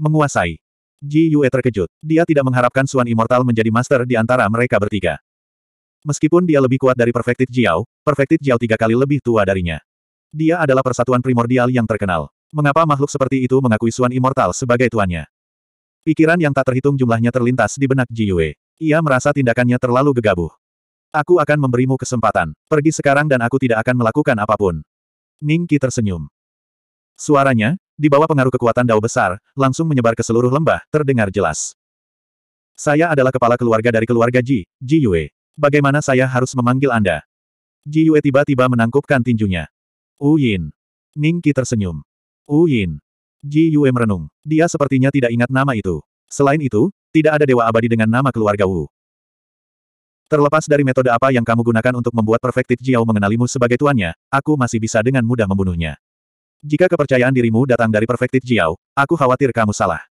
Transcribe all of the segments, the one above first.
Menguasai. Ji Yue terkejut. Dia tidak mengharapkan Suan Immortal menjadi master di antara mereka bertiga. Meskipun dia lebih kuat dari Perfected Jiao, Perfected Jiao tiga kali lebih tua darinya. Dia adalah persatuan primordial yang terkenal. Mengapa makhluk seperti itu mengakui Suan Immortal sebagai tuannya? Pikiran yang tak terhitung jumlahnya terlintas di benak Ji Yue. Ia merasa tindakannya terlalu gegabah. Aku akan memberimu kesempatan. Pergi sekarang dan aku tidak akan melakukan apa pun. Ning Qi tersenyum. Suaranya, di bawah pengaruh kekuatan dao besar, langsung menyebar ke seluruh lembah, terdengar jelas. Saya adalah kepala keluarga dari keluarga Ji, Ji Yue. Bagaimana saya harus memanggil Anda? Ji Yue tiba-tiba menangkupkan tinjunya. Wu Yin. Ning Qi tersenyum. Wu Yin. Ji Yue merenung. Dia sepertinya tidak ingat nama itu. Selain itu, tidak ada dewa abadi dengan nama keluarga Wu. Terlepas dari metode apa yang kamu gunakan untuk membuat Perfected Jiao mengenalimu sebagai tuannya, aku masih bisa dengan mudah membunuhnya. Jika kepercayaan dirimu datang dari Perfected Jiao, aku khawatir kamu salah.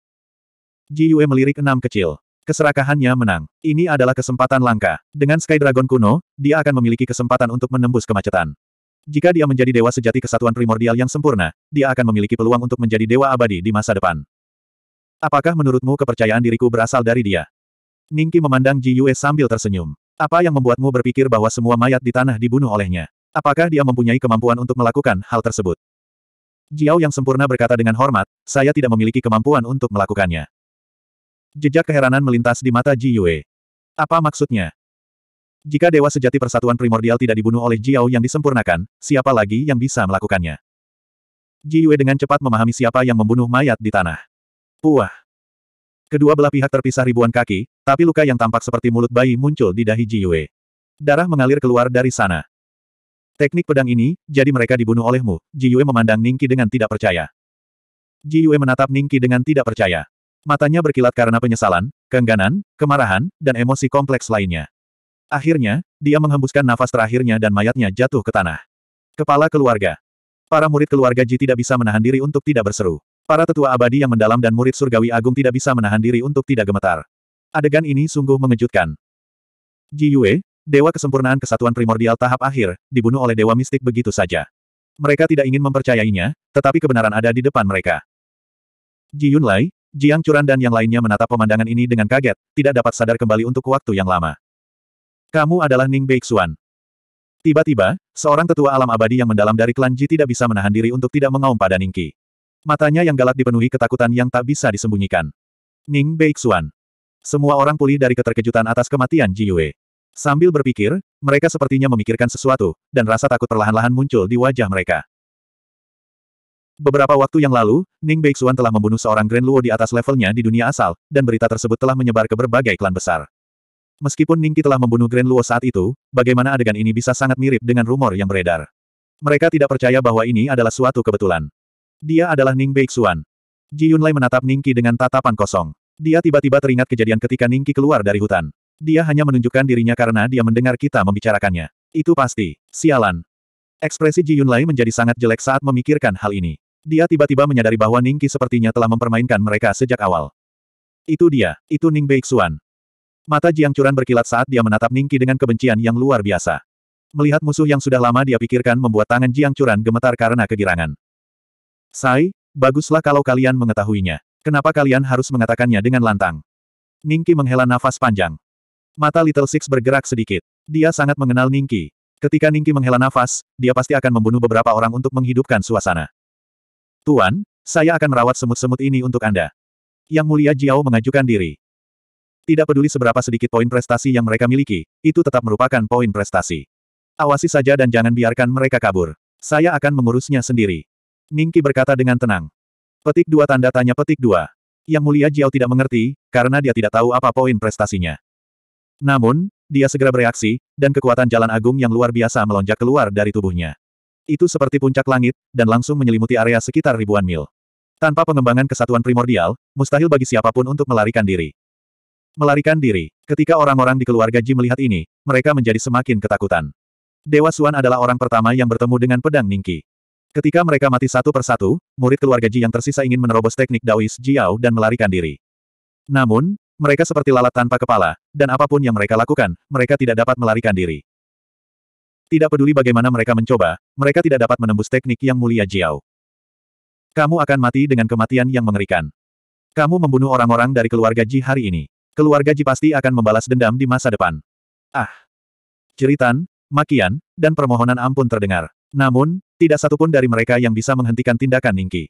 Ji Yue melirik enam kecil. Keserakahannya menang. Ini adalah kesempatan langka. Dengan Sky Dragon kuno, dia akan memiliki kesempatan untuk menembus kemacetan. Jika dia menjadi dewa sejati kesatuan primordial yang sempurna, dia akan memiliki peluang untuk menjadi dewa abadi di masa depan. Apakah menurutmu kepercayaan diriku berasal dari dia? Ningki memandang Ji Yue sambil tersenyum. Apa yang membuatmu berpikir bahwa semua mayat di tanah dibunuh olehnya? Apakah dia mempunyai kemampuan untuk melakukan hal tersebut? Jiao yang sempurna berkata dengan hormat, saya tidak memiliki kemampuan untuk melakukannya. Jejak keheranan melintas di mata Ji Yue. Apa maksudnya? Jika Dewa Sejati Persatuan Primordial tidak dibunuh oleh Jiao yang disempurnakan, siapa lagi yang bisa melakukannya? Ji Yue dengan cepat memahami siapa yang membunuh mayat di tanah. Puah. Kedua belah pihak terpisah ribuan kaki, tapi luka yang tampak seperti mulut bayi muncul di dahi Ji Yue. Darah mengalir keluar dari sana. Teknik pedang ini, jadi mereka dibunuh olehmu. Ji Yue memandang Ningki dengan tidak percaya. Ji Yue menatap Ningki dengan tidak percaya. Matanya berkilat karena penyesalan, keengganan, kemarahan, dan emosi kompleks lainnya. Akhirnya, dia menghembuskan nafas terakhirnya dan mayatnya jatuh ke tanah. Kepala keluarga. Para murid keluarga Ji tidak bisa menahan diri untuk tidak berseru. Para tetua abadi yang mendalam dan murid surgawi agung tidak bisa menahan diri untuk tidak gemetar. Adegan ini sungguh mengejutkan. Ji Yue, Dewa Kesempurnaan Kesatuan Primordial tahap akhir, dibunuh oleh Dewa Mistik begitu saja. Mereka tidak ingin mempercayainya, tetapi kebenaran ada di depan mereka. Ji Yunlai, Jiang Curan dan yang lainnya menatap pemandangan ini dengan kaget, tidak dapat sadar kembali untuk waktu yang lama. Kamu adalah Ning Beixuan. Tiba-tiba, seorang tetua alam abadi yang mendalam dari klan Ji tidak bisa menahan diri untuk tidak mengaum pada Ningki. Matanya yang galak dipenuhi ketakutan yang tak bisa disembunyikan. Ning Beixuan. Semua orang pulih dari keterkejutan atas kematian Ji Yue. Sambil berpikir, mereka sepertinya memikirkan sesuatu, dan rasa takut perlahan-lahan muncul di wajah mereka. Beberapa waktu yang lalu, Ning Beixuan telah membunuh seorang Grand Luo di atas levelnya di dunia asal, dan berita tersebut telah menyebar ke berbagai klan besar. Meskipun Ningki telah membunuh Grand Luo saat itu, bagaimana adegan ini bisa sangat mirip dengan rumor yang beredar. Mereka tidak percaya bahwa ini adalah suatu kebetulan. Dia adalah Ning Beixuan. Ji Yunlai menatap Ningki dengan tatapan kosong. Dia tiba-tiba teringat kejadian ketika Ningki keluar dari hutan. Dia hanya menunjukkan dirinya karena dia mendengar kita membicarakannya. Itu pasti. Sialan. Ekspresi Ji Yunlai menjadi sangat jelek saat memikirkan hal ini. Dia tiba-tiba menyadari bahwa Ning Qi sepertinya telah mempermainkan mereka sejak awal. Itu dia, itu Ning Beixuan. Mata Jiang Curan berkilat saat dia menatap Ning Qi dengan kebencian yang luar biasa. Melihat musuh yang sudah lama dia pikirkan membuat tangan Jiang Curan gemetar karena kegirangan. Sai, baguslah kalau kalian mengetahuinya. Kenapa kalian harus mengatakannya dengan lantang? Ning Qi menghela nafas panjang. Mata Little Six bergerak sedikit. Dia sangat mengenal Ningki. Ketika Ningki menghela nafas, dia pasti akan membunuh beberapa orang untuk menghidupkan suasana. Tuan, saya akan merawat semut-semut ini untuk Anda. Yang mulia Jiao mengajukan diri. Tidak peduli seberapa sedikit poin prestasi yang mereka miliki, itu tetap merupakan poin prestasi. Awasi saja dan jangan biarkan mereka kabur. Saya akan mengurusnya sendiri. Ningki berkata dengan tenang. Petik dua tanda tanya petik dua. Yang mulia Jiao tidak mengerti, karena dia tidak tahu apa poin prestasinya. Namun, dia segera bereaksi, dan kekuatan jalan agung yang luar biasa melonjak keluar dari tubuhnya. Itu seperti puncak langit, dan langsung menyelimuti area sekitar ribuan mil. Tanpa pengembangan kesatuan primordial, mustahil bagi siapa pun untuk melarikan diri. Melarikan diri. Ketika orang-orang di keluarga Ji melihat ini, mereka menjadi semakin ketakutan. Dewa Suan adalah orang pertama yang bertemu dengan pedang Ningki. Ketika mereka mati satu persatu, murid keluarga Ji yang tersisa ingin menerobos teknik Daois Jiao dan melarikan diri. Namun, mereka seperti lalat tanpa kepala, dan apa pun yang mereka lakukan, mereka tidak dapat melarikan diri. Tidak peduli bagaimana mereka mencoba, mereka tidak dapat menembus teknik yang mulia Jiao. Kamu akan mati dengan kematian yang mengerikan. Kamu membunuh orang-orang dari keluarga Ji hari ini. Keluarga Ji pasti akan membalas dendam di masa depan. Ah! Jeritan, makian, dan permohonan ampun terdengar. Namun, tidak satupun dari mereka yang bisa menghentikan tindakan Ningki.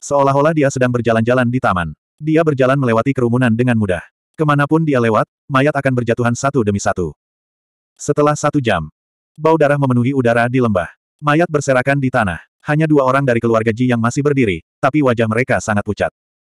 Seolah-olah dia sedang berjalan-jalan di taman. Dia berjalan melewati kerumunan dengan mudah. Ke mana pun dia lewat, mayat akan berjatuhan satu demi satu. Setelah satu jam, bau darah memenuhi udara di lembah. Mayat berserakan di tanah. Hanya dua orang dari keluarga Ji yang masih berdiri, tapi wajah mereka sangat pucat.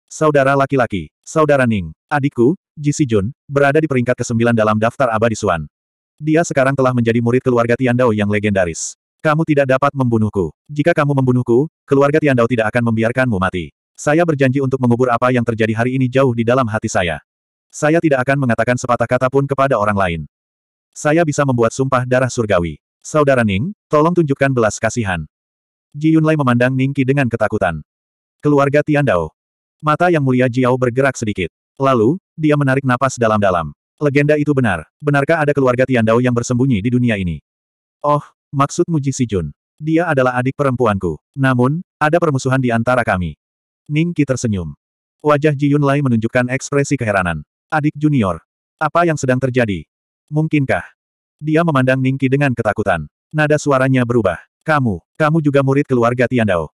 Saudara laki-laki, saudara Ning, adikku, Ji Si Jun, berada di peringkat ke-9 dalam daftar abadi Suan. Dia sekarang telah menjadi murid keluarga Tiandao yang legendaris. Kamu tidak dapat membunuhku. Jika kamu membunuhku, keluarga Tiandao tidak akan membiarkanmu mati. Saya berjanji untuk mengubur apa yang terjadi hari ini jauh di dalam hati saya. Saya tidak akan mengatakan sepatah kata pun kepada orang lain. Saya bisa membuat sumpah darah surgawi. Saudara Ning, tolong tunjukkan belas kasihan. Ji Yunlai memandang Ning Qi dengan ketakutan. Keluarga Tiandao. Mata yang mulia Jiao bergerak sedikit. Lalu, dia menarik napas dalam-dalam. Legenda itu benar. Benarkah ada keluarga Tiandao yang bersembunyi di dunia ini? Oh, maksudmu Ji Jun. Dia adalah adik perempuanku. Namun, ada permusuhan di antara kami. Ning Qi tersenyum. Wajah Ji Yunlai menunjukkan ekspresi keheranan. Adik junior. Apa yang sedang terjadi? Mungkinkah? Dia memandang Ningki dengan ketakutan. Nada suaranya berubah. Kamu, kamu juga murid keluarga Tiandao.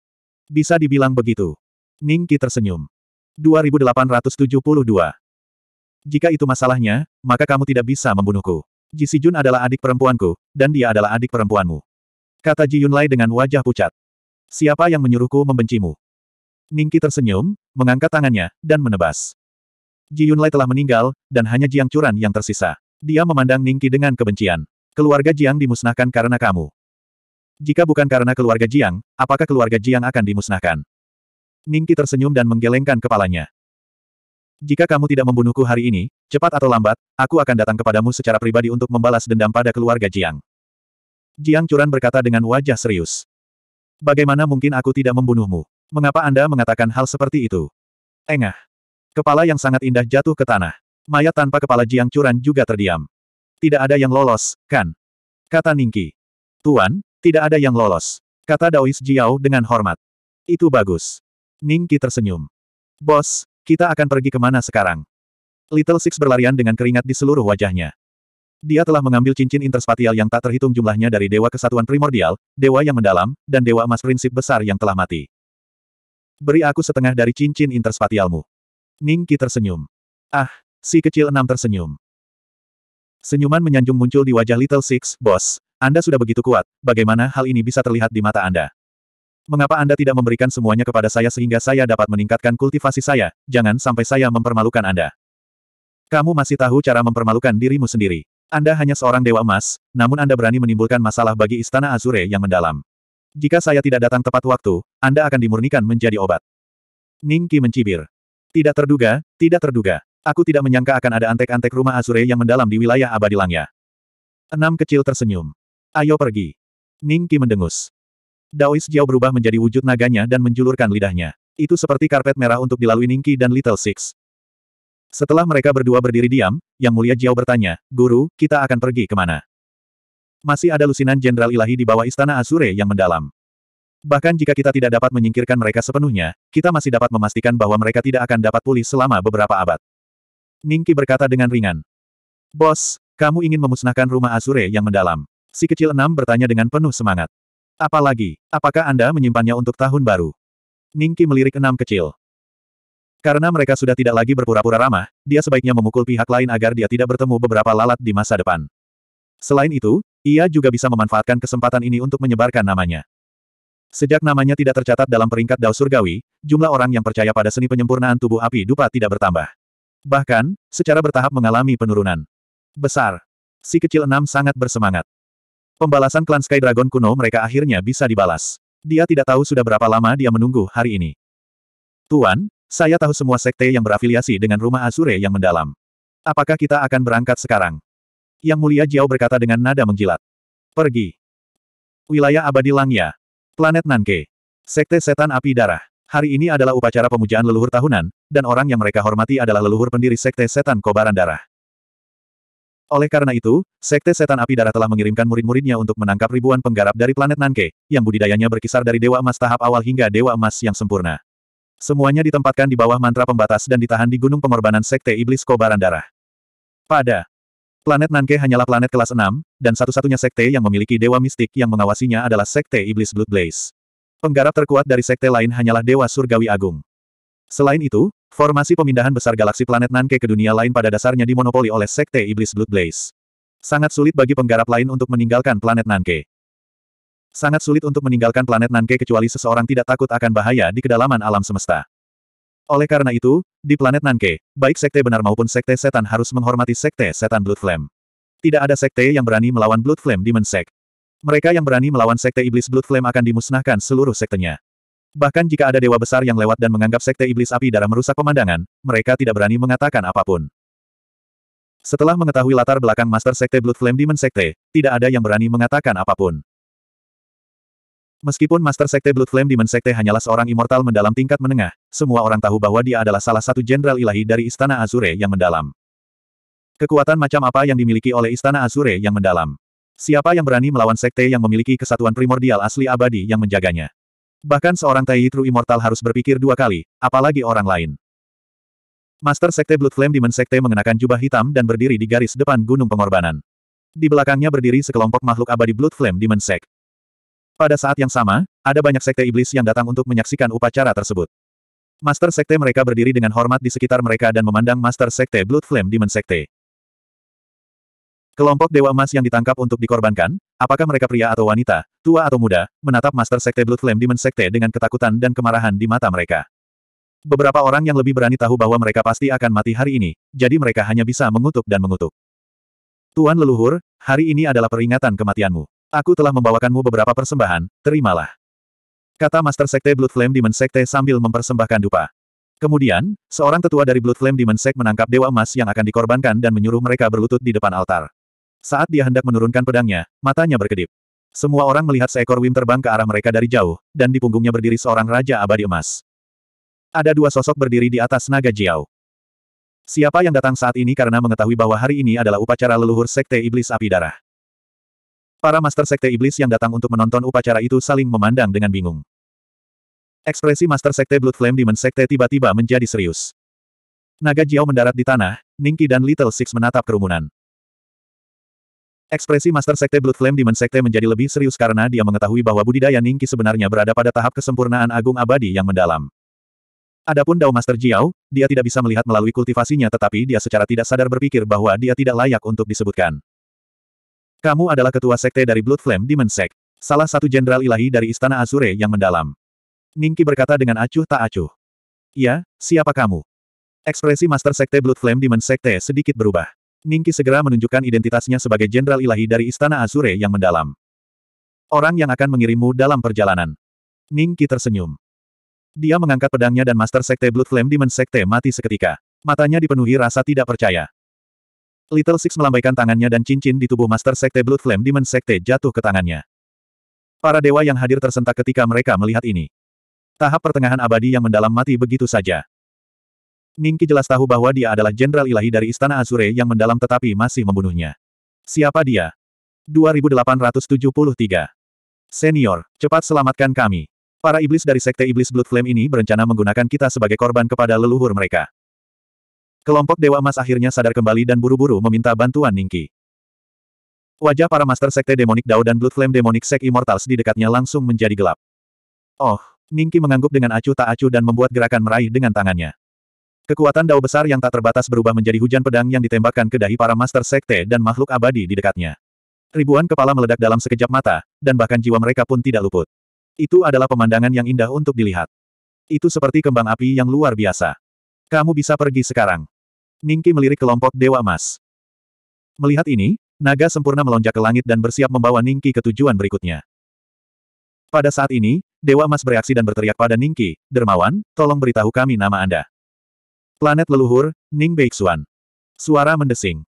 Bisa dibilang begitu. Ningki tersenyum. 2872. Jika itu masalahnya, maka kamu tidak bisa membunuhku. Ji Jun adalah adik perempuanku, dan dia adalah adik perempuanmu. Kata Ji Yunlai dengan wajah pucat. Siapa yang menyuruhku membencimu? Ningki tersenyum, mengangkat tangannya, dan menebas. Ji Yunlai telah meninggal, dan hanya Jiang Curan yang tersisa. Dia memandang Ningki dengan kebencian. Keluarga Jiang dimusnahkan karena kamu. Jika bukan karena keluarga Jiang, apakah keluarga Jiang akan dimusnahkan? Ningki tersenyum dan menggelengkan kepalanya. Jika kamu tidak membunuhku hari ini, cepat atau lambat, aku akan datang kepadamu secara pribadi untuk membalas dendam pada keluarga Jiang. Jiang Curan berkata dengan wajah serius. Bagaimana mungkin aku tidak membunuhmu? Mengapa Anda mengatakan hal seperti itu? Engah. Kepala yang sangat indah jatuh ke tanah. Mayat tanpa kepala Jiang Curan juga terdiam. Tidak ada yang lolos, kan? Kata Ningki. Tuan, tidak ada yang lolos. Kata Daois Jiao dengan hormat. Itu bagus. Ningki tersenyum. Bos, kita akan pergi ke mana sekarang? Little Six berlarian dengan keringat di seluruh wajahnya. Dia telah mengambil cincin interspatial yang tak terhitung jumlahnya dari Dewa Kesatuan Primordial, Dewa yang mendalam, dan Dewa Emas Prinsip Besar yang telah mati. Beri aku setengah dari cincin interspatialmu. Ningki tersenyum. Ah, Si kecil enam tersenyum. Senyuman menyanjung muncul di wajah Little Six, bos. Anda sudah begitu kuat, bagaimana hal ini bisa terlihat di mata Anda? Mengapa Anda tidak memberikan semuanya kepada saya sehingga saya dapat meningkatkan kultivasi saya, jangan sampai saya mempermalukan Anda. Kamu masih tahu cara mempermalukan dirimu sendiri. Anda hanya seorang dewa emas, namun Anda berani menimbulkan masalah bagi Istana Azure yang mendalam. Jika saya tidak datang tepat waktu, Anda akan dimurnikan menjadi obat. Ningki mencibir. Tidak terduga, tidak terduga. Aku tidak menyangka akan ada antek-antek rumah Azure yang mendalam di wilayah abadi Langya. Enam kecil tersenyum. Ayo pergi. Ningki mendengus. Daois Jiao berubah menjadi wujud naganya dan menjulurkan lidahnya. Itu seperti karpet merah untuk dilalui Ningki dan Little Six. Setelah mereka berdua berdiri diam, Yang Mulia Jiao bertanya, Guru, kita akan pergi ke mana? Masih ada lusinan Jenderal Ilahi di bawah Istana Azure yang mendalam. Bahkan jika kita tidak dapat menyingkirkan mereka sepenuhnya, kita masih dapat memastikan bahwa mereka tidak akan dapat pulih selama beberapa abad. Ningki berkata dengan ringan. Bos, kamu ingin memusnahkan rumah Azure yang mendalam. Si kecil enam bertanya dengan penuh semangat. Apalagi, apakah Anda menyimpannya untuk tahun baru? Ningki melirik enam kecil. Karena mereka sudah tidak lagi berpura-pura ramah, dia sebaiknya memukul pihak lain agar dia tidak bertemu beberapa lalat di masa depan. Selain itu, ia juga bisa memanfaatkan kesempatan ini untuk menyebarkan namanya. Sejak namanya tidak tercatat dalam peringkat Dao Surgawi, jumlah orang yang percaya pada seni penyempurnaan tubuh api dupa tidak bertambah. Bahkan, secara bertahap mengalami penurunan. Besar. Si kecil enam sangat bersemangat. Pembalasan klan Sky Dragon kuno mereka akhirnya bisa dibalas. Dia tidak tahu sudah berapa lama dia menunggu hari ini. Tuan, saya tahu semua sekte yang berafiliasi dengan rumah Azure yang mendalam. Apakah kita akan berangkat sekarang? Yang mulia Jiao berkata dengan nada menjilat. Pergi. Wilayah abadi Langya. Planet Nanke. Sekte Setan Api Darah. Hari ini adalah upacara pemujaan leluhur tahunan, dan orang yang mereka hormati adalah leluhur pendiri Sekte Setan Kobaran Darah. Oleh karena itu, Sekte Setan Api Darah telah mengirimkan murid-muridnya untuk menangkap ribuan penggarap dari planet Nanke, yang budidayanya berkisar dari Dewa Emas tahap awal hingga Dewa Emas yang sempurna. Semuanya ditempatkan di bawah mantra pembatas dan ditahan di gunung pengorbanan Sekte Iblis Kobaran Darah. Pada planet Nanke hanyalah planet kelas 6, dan satu-satunya sekte yang memiliki dewa mistik yang mengawasinya adalah Sekte Iblis Blood Blaze. Penggarap terkuat dari sekte lain hanyalah Dewa Surgawi Agung. Selain itu, formasi pemindahan besar galaksi planet Nanke ke dunia lain pada dasarnya dimonopoli oleh Sekte Iblis Blood Blaze. Sangat sulit bagi penggarap lain untuk meninggalkan planet Nanke. Sangat sulit untuk meninggalkan planet Nanke kecuali seseorang tidak takut akan bahaya di kedalaman alam semesta. Oleh karena itu, di planet Nanke, baik sekte benar maupun sekte setan harus menghormati sekte setan Blood Flame. Tidak ada sekte yang berani melawan Blood Flame Demon Sect. Mereka yang berani melawan sekte iblis Blood Flame akan dimusnahkan seluruh sektenya. Bahkan jika ada dewa besar yang lewat dan menganggap sekte iblis api darah merusak pemandangan, mereka tidak berani mengatakan apa pun. Setelah mengetahui latar belakang Master Sekte Blood Flame Demon Sekte, tidak ada yang berani mengatakan apa pun. Meskipun Master Sekte Blood Flame Demon Sekte hanyalah seorang immortal mendalam tingkat menengah, semua orang tahu bahwa dia adalah salah satu jenderal ilahi dari Istana Azure yang mendalam. Kekuatan macam apa yang dimiliki oleh Istana Azure yang mendalam? Siapa yang berani melawan sekte yang memiliki kesatuan primordial asli abadi yang menjaganya? Bahkan seorang Tai Immortal harus berpikir dua kali, apalagi orang lain. Master Sekte Blood Flame Demon Sekte mengenakan jubah hitam dan berdiri di garis depan Gunung Pengorbanan. Di belakangnya berdiri sekelompok makhluk abadi Blood Flame Demon Sect. Pada saat yang sama, ada banyak sekte iblis yang datang untuk menyaksikan upacara tersebut. Master Sekte mereka berdiri dengan hormat di sekitar mereka dan memandang Master Sekte Blood Flame Demon Sekte. Kelompok Dewa Emas yang ditangkap untuk dikorbankan, apakah mereka pria atau wanita, tua atau muda, menatap Master Sekte Blood Flame Demon Sekte dengan ketakutan dan kemarahan di mata mereka. Beberapa orang yang lebih berani tahu bahwa mereka pasti akan mati hari ini, jadi mereka hanya bisa mengutuk dan mengutuk. Tuan leluhur, hari ini adalah peringatan kematianmu. Aku telah membawakanmu beberapa persembahan, terimalah. Kata Master Sekte Blood Flame Demon Sekte sambil mempersembahkan dupa. Kemudian, seorang tetua dari Blood Flame Demon Sect menangkap Dewa Emas yang akan dikorbankan dan menyuruh mereka berlutut di depan altar. Saat dia hendak menurunkan pedangnya, matanya berkedip. Semua orang melihat seekor Wim terbang ke arah mereka dari jauh, dan di punggungnya berdiri seorang Raja Abadi Emas. Ada dua sosok berdiri di atas naga Jiao. Siapa yang datang saat ini karena mengetahui bahwa hari ini adalah upacara leluhur Sekte Iblis Api Darah. Para Master Sekte Iblis yang datang untuk menonton upacara itu saling memandang dengan bingung. Ekspresi Master Sekte Blood Flame Demon Sekte tiba-tiba menjadi serius. Naga Jiao mendarat di tanah, Ningki dan Little Six menatap kerumunan. Ekspresi Master Sekte Blood Flame Demon Sekte menjadi lebih serius karena dia mengetahui bahwa budidaya Ningki sebenarnya berada pada tahap kesempurnaan agung abadi yang mendalam. Adapun Dao Master Jiao, dia tidak bisa melihat melalui kultivasinya tetapi dia secara tidak sadar berpikir bahwa dia tidak layak untuk disebutkan. Kamu adalah ketua sekte dari Blood Flame Demon Sect. Salah satu jenderal ilahi dari Istana Azure yang mendalam. Ningki berkata dengan acuh tak acuh. Ya, siapa kamu? Ekspresi Master Sekte Blood Flame Demon Sekte sedikit berubah. Ningki segera menunjukkan identitasnya sebagai jenderal ilahi dari Istana Azure yang mendalam. Orang yang akan mengirimmu dalam perjalanan. Ningki tersenyum. Dia mengangkat pedangnya dan Master Sekte Blood Flame Demon Sekte mati seketika. Matanya dipenuhi rasa tidak percaya. Little Six melambaikan tangannya dan cincin di tubuh Master Sekte Blood Flame Demon Sekte jatuh ke tangannya. Para dewa yang hadir tersentak ketika mereka melihat ini. Tahap pertengahan abadi yang mendalam mati begitu saja. Ningki jelas tahu bahwa dia adalah jenderal ilahi dari Istana Azure yang mendalam tetapi masih membunuhnya. Siapa dia? 2873. Senior, cepat selamatkan kami. Para iblis dari Sekte Iblis Blood Flame ini berencana menggunakan kita sebagai korban kepada leluhur mereka. Kelompok Dewa Emas akhirnya sadar kembali dan buru-buru meminta bantuan Ningki. Wajah para Master Sekte Demonik Dao dan Blood Flame Demonic Sect Immortals di dekatnya langsung menjadi gelap. Oh, Ningki mengangguk dengan acuh tak acuh dan membuat gerakan meraih dengan tangannya. Kekuatan Dao besar yang tak terbatas berubah menjadi hujan pedang yang ditembakkan ke dahi para Master Sekte dan makhluk abadi di dekatnya. Ribuan kepala meledak dalam sekejap mata, dan bahkan jiwa mereka pun tidak luput. Itu adalah pemandangan yang indah untuk dilihat. Itu seperti kembang api yang luar biasa. Kamu bisa pergi sekarang. Ningki melirik kelompok Dewa Emas. Melihat ini, naga sempurna melonjak ke langit dan bersiap membawa Ningki ke tujuan berikutnya. Pada saat ini, Dewa Emas bereaksi dan berteriak pada Ningki, Dermawan, tolong beritahu kami nama Anda. Planet leluhur, Ning Beixuan. Suara mendesing.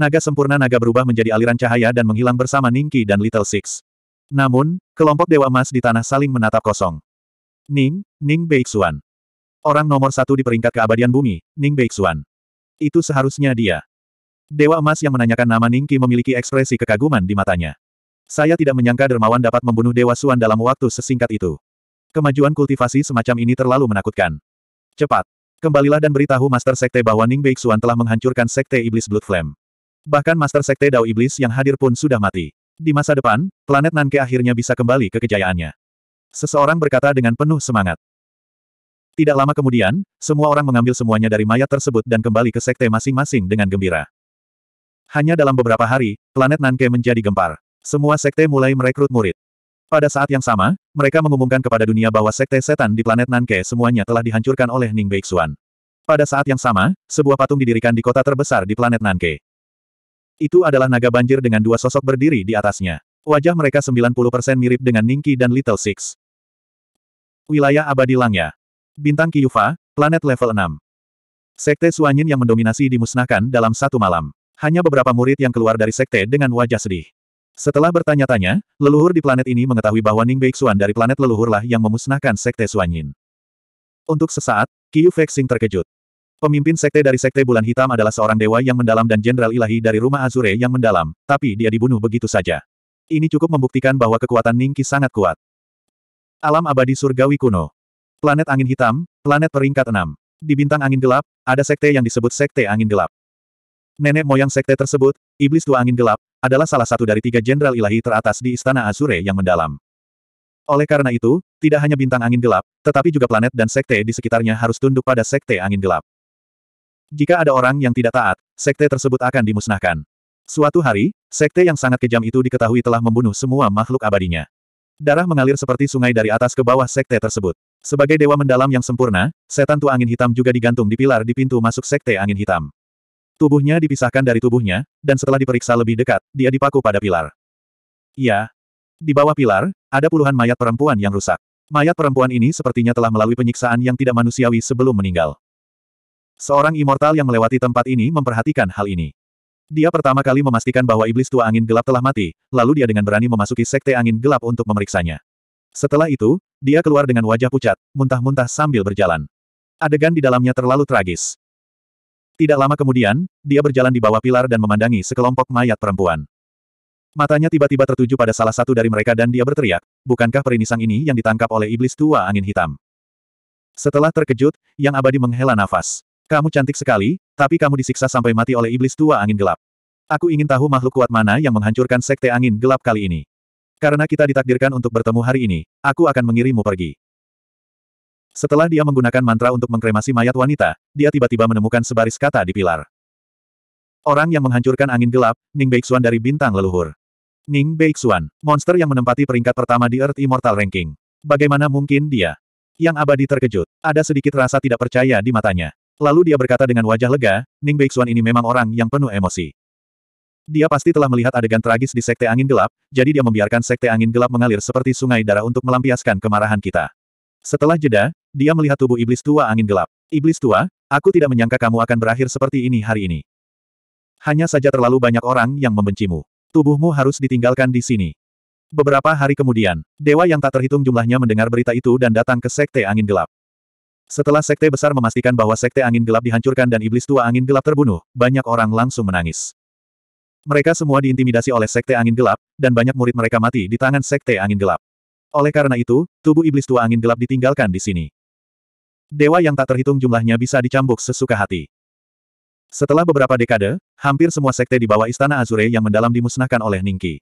Naga sempurna naga berubah menjadi aliran cahaya dan menghilang bersama Ningki dan Little Six. Namun, kelompok Dewa Emas di tanah saling menatap kosong. Ning, Ning Beixuan. Orang nomor satu di peringkat keabadian bumi, Ning Beixuan. Itu seharusnya dia. Dewa Emas yang menanyakan nama Ningki memiliki ekspresi kekaguman di matanya. Saya tidak menyangka dermawan dapat membunuh Dewa Suan dalam waktu sesingkat itu. Kemajuan kultivasi semacam ini terlalu menakutkan. Cepat. Kembalilah dan beritahu Master Sekte bahwa Ning Beixuan telah menghancurkan Sekte Iblis Blood Flame. Bahkan Master Sekte Dao Iblis yang hadir pun sudah mati. Di masa depan, planet Nanke akhirnya bisa kembali ke kejayaannya. Seseorang berkata dengan penuh semangat. Tidak lama kemudian, semua orang mengambil semuanya dari mayat tersebut dan kembali ke sekte masing-masing dengan gembira. Hanya dalam beberapa hari, planet Nanke menjadi gempar. Semua sekte mulai merekrut murid. Pada saat yang sama, mereka mengumumkan kepada dunia bahwa sekte setan di planet Nanke semuanya telah dihancurkan oleh Ning Beixuan. Pada saat yang sama, sebuah patung didirikan di kota terbesar di planet Nanke. Itu adalah naga banjir dengan dua sosok berdiri di atasnya. Wajah mereka 90% mirip dengan Ningki dan Little Six. Wilayah abadi Langya. Bintang Kyufa, planet level 6. Sekte Suanyin yang mendominasi dimusnahkan dalam satu malam. Hanya beberapa murid yang keluar dari sekte dengan wajah sedih. Setelah bertanya-tanya, leluhur di planet ini mengetahui bahwa Ning Beixuan dari planet leluhurlah yang memusnahkan Sekte Suanyin. Untuk sesaat, Qiu Fexing terkejut. Pemimpin sekte dari Sekte Bulan Hitam adalah seorang dewa yang mendalam dan jenderal ilahi dari rumah Azure yang mendalam, tapi dia dibunuh begitu saja. Ini cukup membuktikan bahwa kekuatan Ningki sangat kuat. Alam abadi surgawi kuno. Planet angin hitam, planet peringkat 6. Di bintang angin gelap, ada sekte yang disebut Sekte Angin Gelap. Nenek moyang sekte tersebut, Iblis Tua Angin Gelap, adalah salah satu dari tiga jenderal ilahi teratas di Istana Azure yang mendalam. Oleh karena itu, tidak hanya bintang angin gelap, tetapi juga planet dan sekte di sekitarnya harus tunduk pada sekte angin gelap. Jika ada orang yang tidak taat, sekte tersebut akan dimusnahkan. Suatu hari, sekte yang sangat kejam itu diketahui telah membunuh semua makhluk abadinya. Darah mengalir seperti sungai dari atas ke bawah sekte tersebut. Sebagai dewa mendalam yang sempurna, setan tua angin hitam juga digantung di pilar di pintu masuk sekte angin hitam. Tubuhnya dipisahkan dari tubuhnya, dan setelah diperiksa lebih dekat, dia dipaku pada pilar. Iya. Di bawah pilar, ada puluhan mayat perempuan yang rusak. Mayat perempuan ini sepertinya telah melalui penyiksaan yang tidak manusiawi sebelum meninggal. Seorang immortal yang melewati tempat ini memperhatikan hal ini. Dia pertama kali memastikan bahwa iblis tua angin gelap telah mati, lalu dia dengan berani memasuki sekte angin gelap untuk memeriksanya. Setelah itu, dia keluar dengan wajah pucat, muntah-muntah sambil berjalan. Adegan di dalamnya terlalu tragis. Tidak lama kemudian, dia berjalan di bawah pilar dan memandangi sekelompok mayat perempuan. Matanya tiba-tiba tertuju pada salah satu dari mereka dan dia berteriak, bukankah perinisang ini yang ditangkap oleh iblis tua angin hitam? Setelah terkejut, yang abadi menghela nafas. Kamu cantik sekali, tapi kamu disiksa sampai mati oleh iblis tua angin gelap. Aku ingin tahu makhluk kuat mana yang menghancurkan sekte angin gelap kali ini. Karena kita ditakdirkan untuk bertemu hari ini, aku akan mengirimmu pergi. Setelah dia menggunakan mantra untuk mengkremasi mayat wanita, dia tiba-tiba menemukan sebaris kata di pilar. Orang yang menghancurkan angin gelap, Ning Beixuan dari bintang leluhur. Ning Beixuan, monster yang menempati peringkat pertama di Earth Immortal Ranking. Bagaimana mungkin dia? Yang abadi terkejut. Ada sedikit rasa tidak percaya di matanya. Lalu dia berkata dengan wajah lega, Ning Beixuan ini memang orang yang penuh emosi. Dia pasti telah melihat adegan tragis di Sekte Angin Gelap, jadi dia membiarkan Sekte Angin Gelap mengalir seperti sungai darah untuk melampiaskan kemarahan kita. Setelah jeda, dia melihat tubuh iblis tua angin gelap. Iblis tua, aku tidak menyangka kamu akan berakhir seperti ini hari ini. Hanya saja terlalu banyak orang yang membencimu. Tubuhmu harus ditinggalkan di sini. Beberapa hari kemudian, dewa yang tak terhitung jumlahnya mendengar berita itu dan datang ke Sekte Angin Gelap. Setelah Sekte Besar memastikan bahwa Sekte Angin Gelap dihancurkan dan Iblis Tua Angin Gelap terbunuh, banyak orang langsung menangis. Mereka semua diintimidasi oleh Sekte Angin Gelap, dan banyak murid mereka mati di tangan Sekte Angin Gelap. Oleh karena itu, tubuh Iblis Tua Angin Gelap ditinggalkan di sini. Dewa yang tak terhitung jumlahnya bisa dicambuk sesuka hati. Setelah beberapa dekade, hampir semua sekte di bawah Istana Azure yang mendalam dimusnahkan oleh Ningki.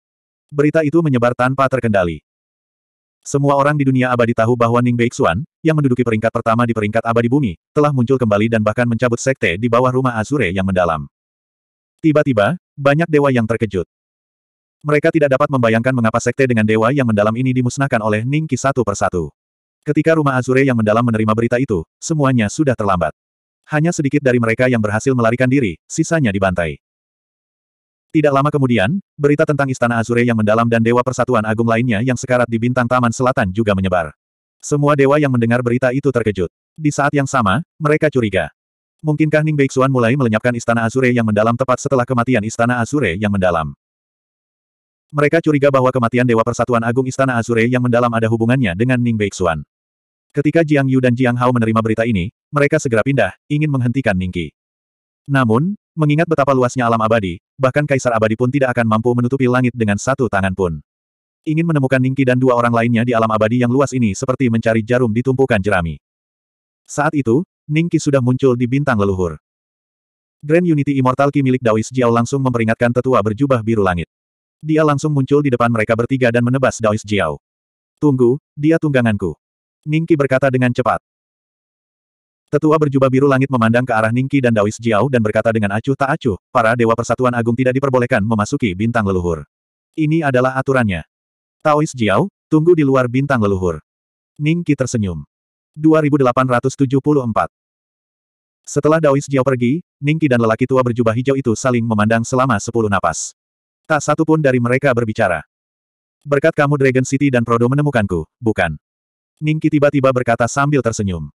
Berita itu menyebar tanpa terkendali. Semua orang di dunia abadi tahu bahwa Ning Beixuan, yang menduduki peringkat pertama di peringkat abadi bumi, telah muncul kembali dan bahkan mencabut sekte di bawah rumah Azure yang mendalam. Tiba-tiba, banyak dewa yang terkejut. Mereka tidak dapat membayangkan mengapa sekte dengan dewa yang mendalam ini dimusnahkan oleh Ningki satu persatu. Ketika rumah Azure yang mendalam menerima berita itu, semuanya sudah terlambat. Hanya sedikit dari mereka yang berhasil melarikan diri, sisanya dibantai. Tidak lama kemudian, berita tentang Istana Azure yang mendalam dan Dewa Persatuan Agung lainnya yang sekarat di bintang Taman Selatan juga menyebar. Semua dewa yang mendengar berita itu terkejut. Di saat yang sama, mereka curiga. Mungkinkah Ning Beixuan mulai melenyapkan Istana Azure yang mendalam tepat setelah kematian Istana Azure yang mendalam? Mereka curiga bahwa kematian Dewa Persatuan Agung Istana Azure yang mendalam ada hubungannya dengan Ning Beixuan. Ketika Jiang Yu dan Jiang Hao menerima berita ini, mereka segera pindah, ingin menghentikan Ningqi. Namun, mengingat betapa luasnya alam abadi, bahkan Kaisar Abadi pun tidak akan mampu menutupi langit dengan satu tangan pun. Ingin menemukan Ningki dan dua orang lainnya di alam abadi yang luas ini seperti mencari jarum di tumpukan jerami. Saat itu, Ningki sudah muncul di bintang leluhur. Grand Unity Immortal Ki milik Daois Jiao langsung memperingatkan tetua berjubah biru langit. Dia langsung muncul di depan mereka bertiga dan menebas Daois Jiao. Tunggu, dia tungganganku. Ningki berkata dengan cepat. Tetua berjubah biru langit memandang ke arah Ningki dan Daois Jiao dan berkata dengan acuh tak acuh, para Dewa Persatuan Agung tidak diperbolehkan memasuki bintang leluhur. Ini adalah aturannya. Taois Jiao, tunggu di luar bintang leluhur. Ningki tersenyum. 2874 Setelah Daois Jiao pergi, Ningki dan lelaki tua berjubah hijau itu saling memandang selama sepuluh napas. Tak satu pun dari mereka berbicara. Berkat kamu Dragon City dan Prodo menemukanku, bukan? Ningki tiba-tiba berkata sambil tersenyum.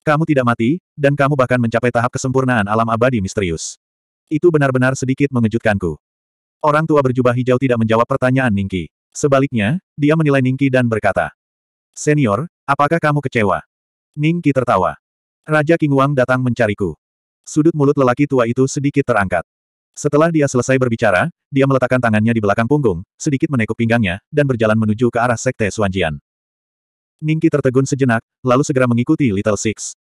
Kamu tidak mati, dan kamu bahkan mencapai tahap kesempurnaan alam abadi misterius. Itu benar-benar sedikit mengejutkanku. Orang tua berjubah hijau tidak menjawab pertanyaan Ningki. Sebaliknya, dia menilai Ningki dan berkata, Senior, apakah kamu kecewa? Ningki tertawa. Raja King Wang datang mencariku. Sudut mulut lelaki tua itu sedikit terangkat. Setelah dia selesai berbicara, dia meletakkan tangannya di belakang punggung, sedikit menekuk pinggangnya, dan berjalan menuju ke arah Sekte Suanjian. Ningki tertegun sejenak, lalu segera mengikuti Little Six.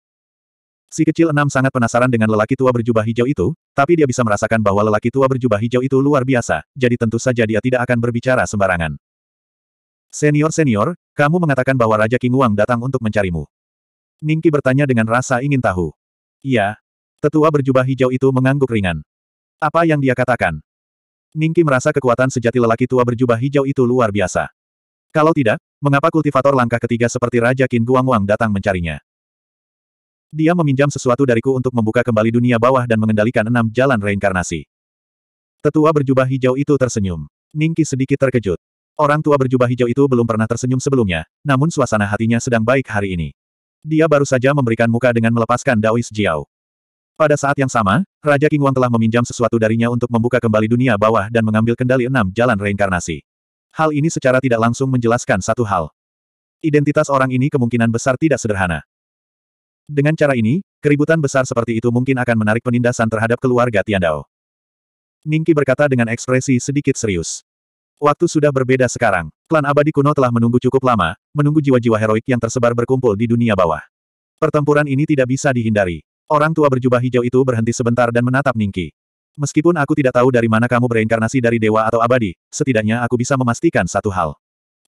Si kecil enam sangat penasaran dengan lelaki tua berjubah hijau itu, tapi dia bisa merasakan bahwa lelaki tua berjubah hijau itu luar biasa, jadi tentu saja dia tidak akan berbicara sembarangan. Senior-senior, kamu mengatakan bahwa Raja King Wang datang untuk mencarimu. Ningki bertanya dengan rasa ingin tahu. Iya. Tetua berjubah hijau itu mengangguk ringan. Apa yang dia katakan? Ningki merasa kekuatan sejati lelaki tua berjubah hijau itu luar biasa. Kalau tidak, mengapa kultivator langkah ketiga seperti Raja Qin Guang Wang datang mencarinya? Dia meminjam sesuatu dariku untuk membuka kembali dunia bawah dan mengendalikan enam jalan reinkarnasi. Tetua berjubah hijau itu tersenyum. Ningki sedikit terkejut. Orang tua berjubah hijau itu belum pernah tersenyum sebelumnya, namun suasana hatinya sedang baik hari ini. Dia baru saja memberikan muka dengan melepaskan Daois Jiao. Pada saat yang sama, Raja King Wang telah meminjam sesuatu darinya untuk membuka kembali dunia bawah dan mengambil kendali enam jalan reinkarnasi. Hal ini secara tidak langsung menjelaskan satu hal. Identitas orang ini kemungkinan besar tidak sederhana. Dengan cara ini, keributan besar seperti itu mungkin akan menarik penindasan terhadap keluarga Tiandao. Ningki berkata dengan ekspresi sedikit serius. Waktu sudah berbeda sekarang. Klan abadi kuno telah menunggu cukup lama, menunggu jiwa-jiwa heroik yang tersebar berkumpul di dunia bawah. Pertempuran ini tidak bisa dihindari. Orang tua berjubah hijau itu berhenti sebentar dan menatap Ningki. Meskipun aku tidak tahu dari mana kamu bereinkarnasi dari dewa atau abadi, setidaknya aku bisa memastikan satu hal.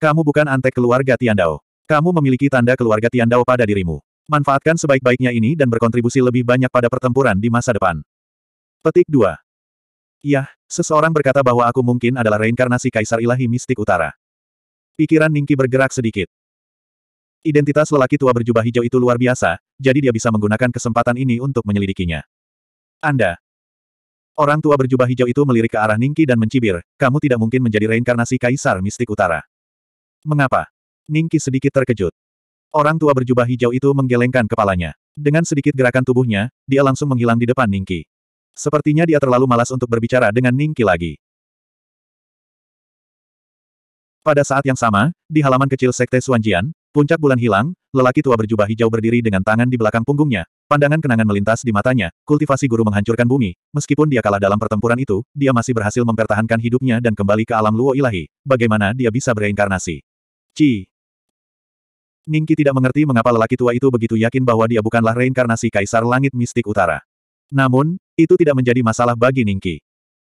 Kamu bukan antek keluarga Tiandao. Kamu memiliki tanda keluarga Tiandao pada dirimu. Manfaatkan sebaik-baiknya ini dan berkontribusi lebih banyak pada pertempuran di masa depan. Petik 2. Iya, seseorang berkata bahwa aku mungkin adalah reinkarnasi Kaisar Ilahi Mistik Utara. Pikiran Ningki bergerak sedikit. Identitas lelaki tua berjubah hijau itu luar biasa, jadi dia bisa menggunakan kesempatan ini untuk menyelidikinya. Anda. Orang tua berjubah hijau itu melirik ke arah Ningki dan mencibir, kamu tidak mungkin menjadi reinkarnasi Kaisar Mistik Utara. Mengapa? Ningki sedikit terkejut. Orang tua berjubah hijau itu menggelengkan kepalanya. Dengan sedikit gerakan tubuhnya, dia langsung menghilang di depan Ningki. Sepertinya dia terlalu malas untuk berbicara dengan Ningki lagi. Pada saat yang sama, di halaman kecil Sekte Suanjian, puncak bulan hilang, lelaki tua berjubah hijau berdiri dengan tangan di belakang punggungnya, pandangan kenangan melintas di matanya, kultivasi guru menghancurkan bumi, meskipun dia kalah dalam pertempuran itu, dia masih berhasil mempertahankan hidupnya dan kembali ke alam luo ilahi, bagaimana dia bisa bereinkarnasi. Ci. Ningki tidak mengerti mengapa lelaki tua itu begitu yakin bahwa dia bukanlah reinkarnasi Kaisar Langit Mistik Utara. Namun, itu tidak menjadi masalah bagi Ningki.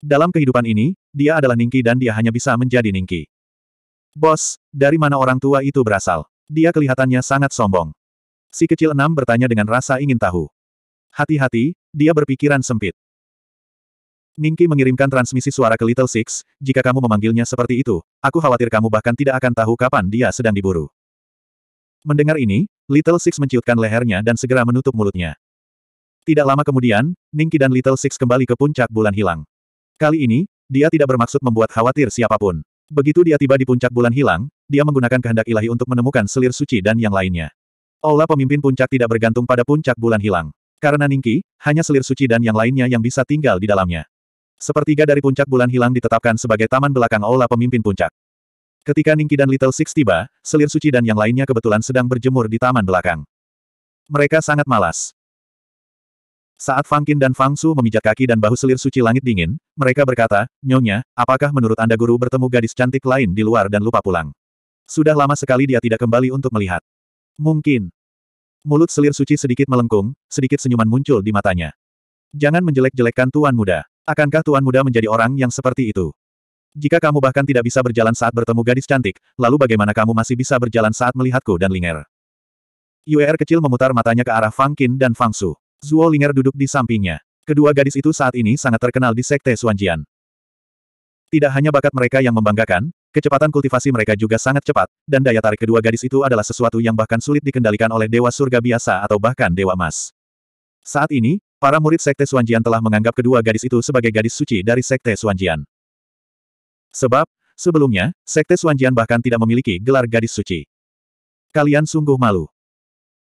Dalam kehidupan ini, dia adalah Ningki dan dia hanya bisa menjadi Ningki. Bos, dari mana orang tua itu berasal? Dia kelihatannya sangat sombong. Si kecil enam bertanya dengan rasa ingin tahu. Hati-hati, dia berpikiran sempit. Ningki mengirimkan transmisi suara ke Little Six, jika kamu memanggilnya seperti itu, aku khawatir kamu bahkan tidak akan tahu kapan dia sedang diburu. Mendengar ini, Little Six menciutkan lehernya dan segera menutup mulutnya. Tidak lama kemudian, Ningki dan Little Six kembali ke puncak bulan hilang. Kali ini, dia tidak bermaksud membuat khawatir siapa pun. Begitu dia tiba di puncak bulan hilang, dia menggunakan kehendak ilahi untuk menemukan selir suci dan yang lainnya. Aula pemimpin puncak tidak bergantung pada puncak bulan hilang. Karena Ningki, hanya selir suci dan yang lainnya yang bisa tinggal di dalamnya. Sepertiga dari puncak bulan hilang ditetapkan sebagai taman belakang aula pemimpin puncak. Ketika Ningki dan Little Six tiba, selir suci dan yang lainnya kebetulan sedang berjemur di taman belakang. Mereka sangat malas. Saat Fang Qin dan Fang Su memijat kaki dan bahu selir suci langit dingin, mereka berkata, Nyonya, apakah menurut Anda guru bertemu gadis cantik lain di luar dan lupa pulang? Sudah lama sekali dia tidak kembali untuk melihat. Mungkin. Mulut selir suci sedikit melengkung, sedikit senyuman muncul di matanya. Jangan menjelek-jelekkan Tuan Muda. Akankah Tuan Muda menjadi orang yang seperti itu? Jika kamu bahkan tidak bisa berjalan saat bertemu gadis cantik, lalu bagaimana kamu masih bisa berjalan saat melihatku dan Linger? UR kecil memutar matanya ke arah Fang Qin dan Fang Su. Zuo Linger duduk di sampingnya. Kedua gadis itu saat ini sangat terkenal di Sekte Suanjian. Tidak hanya bakat mereka yang membanggakan, kecepatan kultivasi mereka juga sangat cepat, dan daya tarik kedua gadis itu adalah sesuatu yang bahkan sulit dikendalikan oleh Dewa Surga biasa atau bahkan Dewa Emas. Saat ini, para murid Sekte Suanjian telah menganggap kedua gadis itu sebagai gadis suci dari Sekte Suanjian. Sebab, sebelumnya, Sekte Suanjian bahkan tidak memiliki gelar gadis suci. Kalian sungguh malu.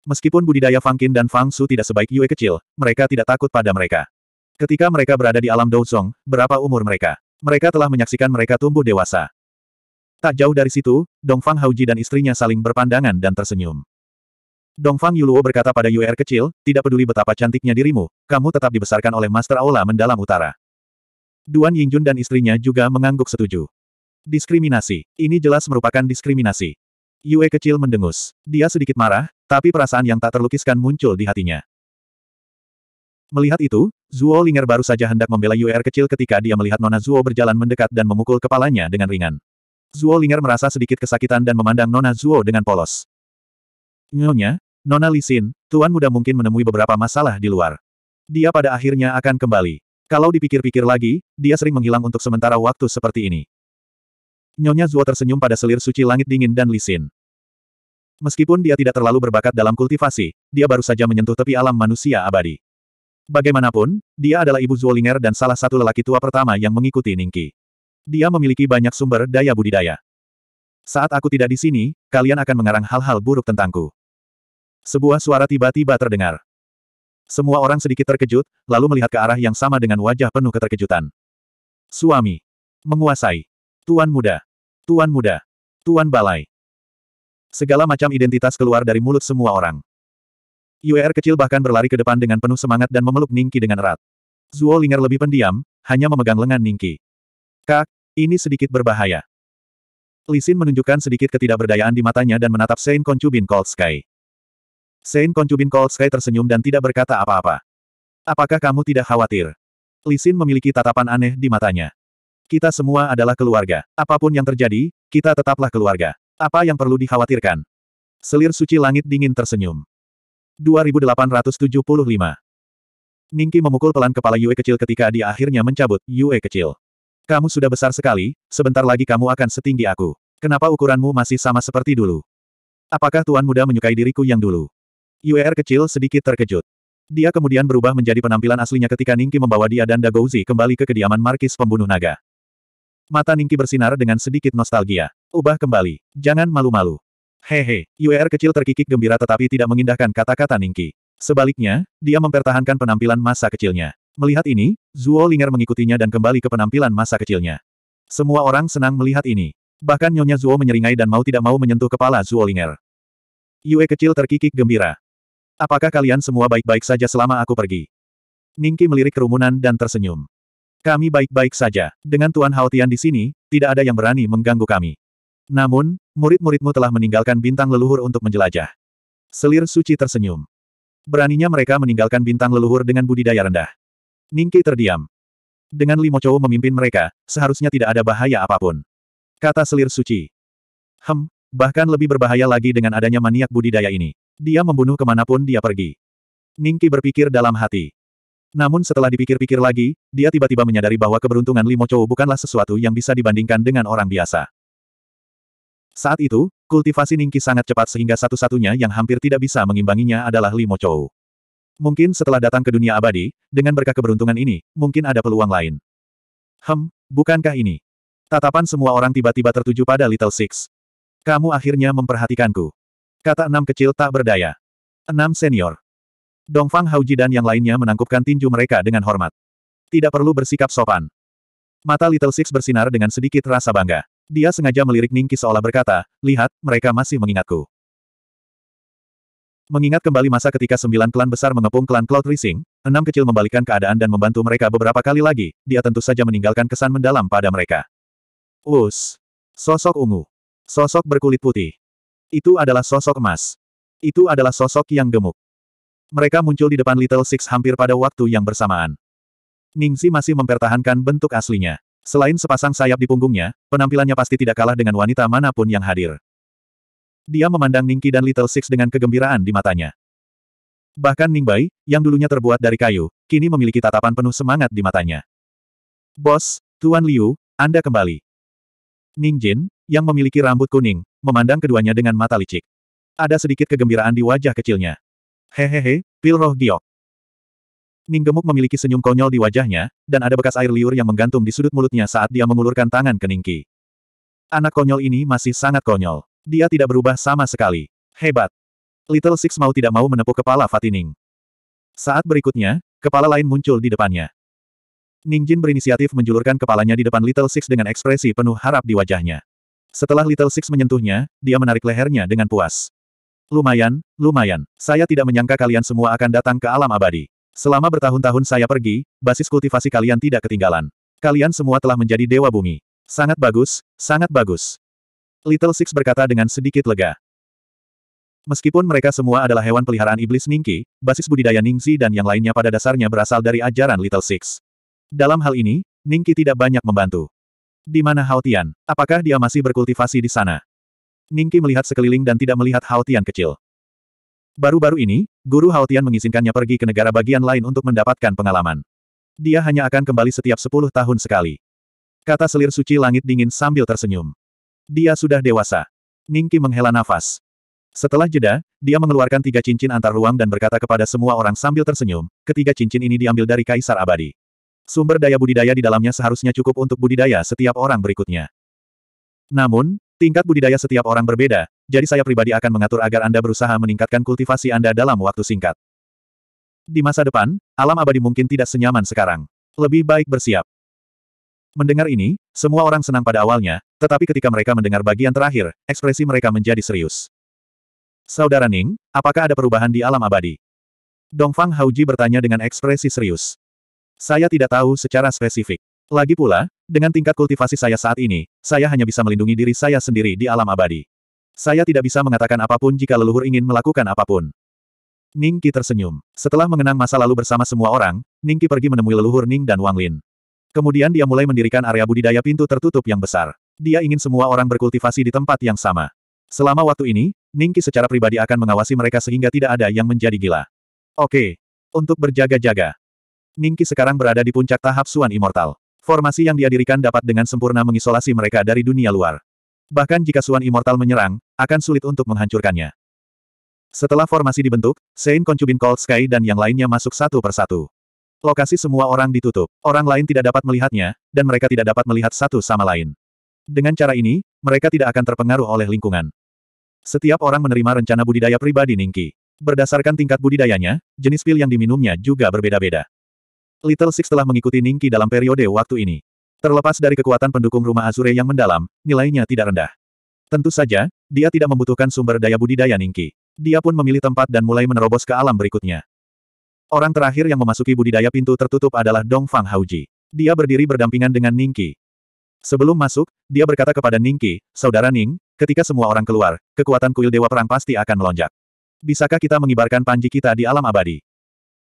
Meskipun budidaya Fang Qin dan Fang Su tidak sebaik Yue kecil, mereka tidak takut pada mereka. Ketika mereka berada di alam Douzong, berapa umur mereka? Mereka telah menyaksikan mereka tumbuh dewasa. Tak jauh dari situ, Dongfang Hauji dan istrinya saling berpandangan dan tersenyum. Dongfang Yuluo berkata pada Yue kecil, tidak peduli betapa cantiknya dirimu, kamu tetap dibesarkan oleh Master Aula mendalam utara. Duan Yingjun dan istrinya juga mengangguk setuju. Diskriminasi. Ini jelas merupakan diskriminasi. Yue kecil mendengus. Dia sedikit marah, tapi perasaan yang tak terlukiskan muncul di hatinya. Melihat itu, Zuo Linger baru saja hendak membela UR kecil ketika dia melihat Nona Zuo berjalan mendekat dan memukul kepalanya dengan ringan. Zuo Linger merasa sedikit kesakitan dan memandang Nona Zuo dengan polos. Nyonya, Nona Lisin, Tuan Muda mungkin menemui beberapa masalah di luar. Dia pada akhirnya akan kembali. Kalau dipikir-pikir lagi, dia sering menghilang untuk sementara waktu seperti ini. Nyonya Zuo tersenyum pada selir suci langit dingin dan Lisin. Meskipun dia tidak terlalu berbakat dalam kultivasi, dia baru saja menyentuh tepi alam manusia abadi. Bagaimanapun, dia adalah ibu Zuolinger dan salah satu lelaki tua pertama yang mengikuti Ningki. Dia memiliki banyak sumber daya budidaya. Saat aku tidak di sini, kalian akan mengarang hal-hal buruk tentangku. Sebuah suara tiba-tiba terdengar. Semua orang sedikit terkejut, lalu melihat ke arah yang sama dengan wajah penuh keterkejutan. Suami. Menguasai. Tuan muda. Tuan muda. Tuan balai. Segala macam identitas keluar dari mulut semua orang. UR kecil bahkan berlari ke depan dengan penuh semangat dan memeluk Ningki dengan erat. Zuo Linger lebih pendiam, hanya memegang lengan Ningki. Kak, ini sedikit berbahaya. Lisin menunjukkan sedikit ketidakberdayaan di matanya dan menatap Sein Koncubin Cold Sky. Sein Koncubin Cold Sky tersenyum dan tidak berkata apa-apa. Apakah kamu tidak khawatir? Lisin memiliki tatapan aneh di matanya. Kita semua adalah keluarga. Apa pun yang terjadi, kita tetaplah keluarga. Apa yang perlu dikhawatirkan? Selir suci langit dingin tersenyum. 2875. Ningki memukul pelan kepala Yue kecil ketika dia akhirnya mencabut Yue kecil. Kamu sudah besar sekali, sebentar lagi kamu akan setinggi aku. Kenapa ukuranmu masih sama seperti dulu? Apakah Tuan Muda menyukai diriku yang dulu? UR kecil sedikit terkejut. Dia kemudian berubah menjadi penampilan aslinya ketika Ningki membawa dia dan Dagouzi kembali ke kediaman Markis Pembunuh Naga. Mata Ningki bersinar dengan sedikit nostalgia. Ubah kembali. Jangan malu-malu. Hehe, UR kecil terkikik gembira tetapi tidak mengindahkan kata-kata Ningki. Sebaliknya, dia mempertahankan penampilan masa kecilnya. Melihat ini, Zuo Linger mengikutinya dan kembali ke penampilan masa kecilnya. Semua orang senang melihat ini. Bahkan Nyonya Zuo menyeringai dan mau tidak mau menyentuh kepala Zuo Linger. Yue kecil terkikik gembira. Apakah kalian semua baik-baik saja selama aku pergi? Ningki melirik kerumunan dan tersenyum. Kami baik-baik saja. Dengan Tuan Haotian di sini, tidak ada yang berani mengganggu kami. Namun, murid-muridmu telah meninggalkan bintang leluhur untuk menjelajah. Selir suci tersenyum. Beraninya mereka meninggalkan bintang leluhur dengan budidaya rendah. Ningki terdiam. Dengan Limo Chou memimpin mereka, seharusnya tidak ada bahaya apa pun. Kata selir suci. Hem, bahkan lebih berbahaya lagi dengan adanya maniak budidaya ini. Dia membunuh ke mana pun dia pergi. Ningki berpikir dalam hati. Namun setelah dipikir-pikir lagi, dia tiba-tiba menyadari bahwa keberuntungan Limo bukanlah sesuatu yang bisa dibandingkan dengan orang biasa. Saat itu, kultivasi Ningki sangat cepat sehingga satu-satunya yang hampir tidak bisa mengimbanginya adalah Limo Chou. Mungkin setelah datang ke dunia abadi, dengan berkah keberuntungan ini, mungkin ada peluang lain. Hem, bukankah ini? Tatapan semua orang tiba-tiba tertuju pada Little Six. Kamu akhirnya memperhatikanku. Kata enam kecil tak berdaya. Enam senior. Dongfang Hauji dan yang lainnya menangkupkan tinju mereka dengan hormat. Tidak perlu bersikap sopan. Mata Little Six bersinar dengan sedikit rasa bangga. Dia sengaja melirik Ningki seolah berkata, lihat, mereka masih mengingatku. Mengingat kembali masa ketika sembilan klan besar mengepung klan Cloud Rising, enam kecil membalikkan keadaan dan membantu mereka beberapa kali lagi, dia tentu saja meninggalkan kesan mendalam pada mereka. Us. Sosok ungu. Sosok berkulit putih. Itu adalah sosok emas. Itu adalah sosok yang gemuk. Mereka muncul di depan Little Six hampir pada waktu yang bersamaan. Ningxi masih mempertahankan bentuk aslinya. Selain sepasang sayap di punggungnya, penampilannya pasti tidak kalah dengan wanita mana pun yang hadir. Dia memandang Ningki dan Little Six dengan kegembiraan di matanya. Bahkan Ningbai, yang dulunya terbuat dari kayu, kini memiliki tatapan penuh semangat di matanya. Bos, Tuan Liu, Anda kembali. Ningjin, yang memiliki rambut kuning, memandang keduanya dengan mata licik. Ada sedikit kegembiraan di wajah kecilnya. Hehehe, pil roh giok. Ning Gemuk memiliki senyum konyol di wajahnya, dan ada bekas air liur yang menggantung di sudut mulutnya saat dia mengulurkan tangan ke Ningki. Anak konyol ini masih sangat konyol. Dia tidak berubah sama sekali. Hebat. Little Six mau tidak mau menepuk kepala Fatining. Saat berikutnya, kepala lain muncul di depannya. Ningjin berinisiatif menjulurkan kepalanya di depan Little Six dengan ekspresi penuh harap di wajahnya. Setelah Little Six menyentuhnya, dia menarik lehernya dengan puas. Lumayan, lumayan. Saya tidak menyangka kalian semua akan datang ke alam abadi. Selama bertahun-tahun saya pergi, basis kultivasi kalian tidak ketinggalan. Kalian semua telah menjadi dewa bumi. Sangat bagus, sangat bagus. Little Six berkata dengan sedikit lega. Meskipun mereka semua adalah hewan peliharaan iblis Ningki, basis budidaya Ningxi dan yang lainnya pada dasarnya berasal dari ajaran Little Six. Dalam hal ini, Ningki tidak banyak membantu. Di mana Hao Tian? Apakah dia masih berkultivasi di sana? Ningki melihat sekeliling dan tidak melihat Hao Tian kecil. Baru-baru ini, Guru Hao Tian mengizinkannya pergi ke negara bagian lain untuk mendapatkan pengalaman. Dia hanya akan kembali setiap sepuluh tahun sekali. Kata selir suci langit dingin sambil tersenyum. Dia sudah dewasa. Ningki menghela nafas. Setelah jeda, dia mengeluarkan tiga cincin antar ruang dan berkata kepada semua orang sambil tersenyum, ketiga cincin ini diambil dari Kaisar Abadi. Sumber daya budidaya di dalamnya seharusnya cukup untuk budidaya setiap orang berikutnya. Namun, tingkat budidaya setiap orang berbeda, jadi saya pribadi akan mengatur agar Anda berusaha meningkatkan kultivasi Anda dalam waktu singkat. Di masa depan, alam abadi mungkin tidak senyaman sekarang. Lebih baik bersiap. Mendengar ini, semua orang senang pada awalnya, tetapi ketika mereka mendengar bagian terakhir, ekspresi mereka menjadi serius. Saudara Ning, apakah ada perubahan di alam abadi? Dongfang Hauji bertanya dengan ekspresi serius. Saya tidak tahu secara spesifik. Lagi pula, dengan tingkat kultivasi saya saat ini, saya hanya bisa melindungi diri saya sendiri di alam abadi. Saya tidak bisa mengatakan apa pun jika leluhur ingin melakukan apa pun. Ning Qi tersenyum. Setelah mengenang masa lalu bersama semua orang, Ning Qi pergi menemui leluhur Ning dan Wang Lin. Kemudian dia mulai mendirikan area budidaya pintu tertutup yang besar. Dia ingin semua orang berkultivasi di tempat yang sama. Selama waktu ini, Ningki secara pribadi akan mengawasi mereka sehingga tidak ada yang menjadi gila. Oke. Untuk berjaga-jaga. Ningki sekarang berada di puncak tahap Suan Immortal. Formasi yang dia dirikan dapat dengan sempurna mengisolasi mereka dari dunia luar. Bahkan jika Suan Immortal menyerang, akan sulit untuk menghancurkannya. Setelah formasi dibentuk, Sein Koncubin Cold Sky dan yang lainnya masuk satu persatu. Lokasi semua orang ditutup. Orang lain tidak dapat melihatnya, dan mereka tidak dapat melihat satu sama lain. Dengan cara ini, mereka tidak akan terpengaruh oleh lingkungan. Setiap orang menerima rencana budidaya pribadi Ningki. Berdasarkan tingkat budidayanya, jenis pil yang diminumnya juga berbeda-beda. Little Six telah mengikuti Ningki dalam periode waktu ini. Terlepas dari kekuatan pendukung rumah Azure yang mendalam, nilainya tidak rendah. Tentu saja, dia tidak membutuhkan sumber daya budidaya Ningki. Dia pun memilih tempat dan mulai menerobos ke alam berikutnya. Orang terakhir yang memasuki budidaya pintu tertutup adalah Dong Fang Haoji. Dia berdiri berdampingan dengan Ningqi. Sebelum masuk, dia berkata kepada Ningqi, Saudara Ning, ketika semua orang keluar, kekuatan kuil Dewa Perang pasti akan melonjak. Bisakah kita mengibarkan panji kita di alam abadi?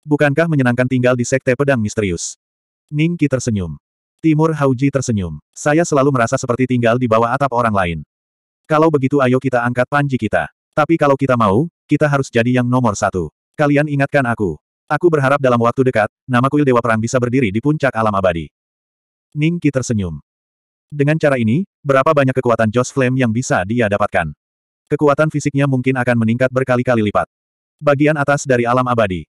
Bukankah menyenangkan tinggal di Sekte Pedang Misterius? Ningqi tersenyum. Timur Haoji tersenyum. Saya selalu merasa seperti tinggal di bawah atap orang lain. Kalau begitu ayo kita angkat panji kita. Tapi kalau kita mau, kita harus jadi yang nomor satu. Kalian ingatkan aku. Aku berharap dalam waktu dekat, nama kuil Dewa Perang bisa berdiri di puncak alam abadi. Ning Qi tersenyum. Dengan cara ini, berapa banyak kekuatan Joss Flame yang bisa dia dapatkan? Kekuatan fisiknya mungkin akan meningkat berkali-kali lipat. Bagian atas dari alam abadi.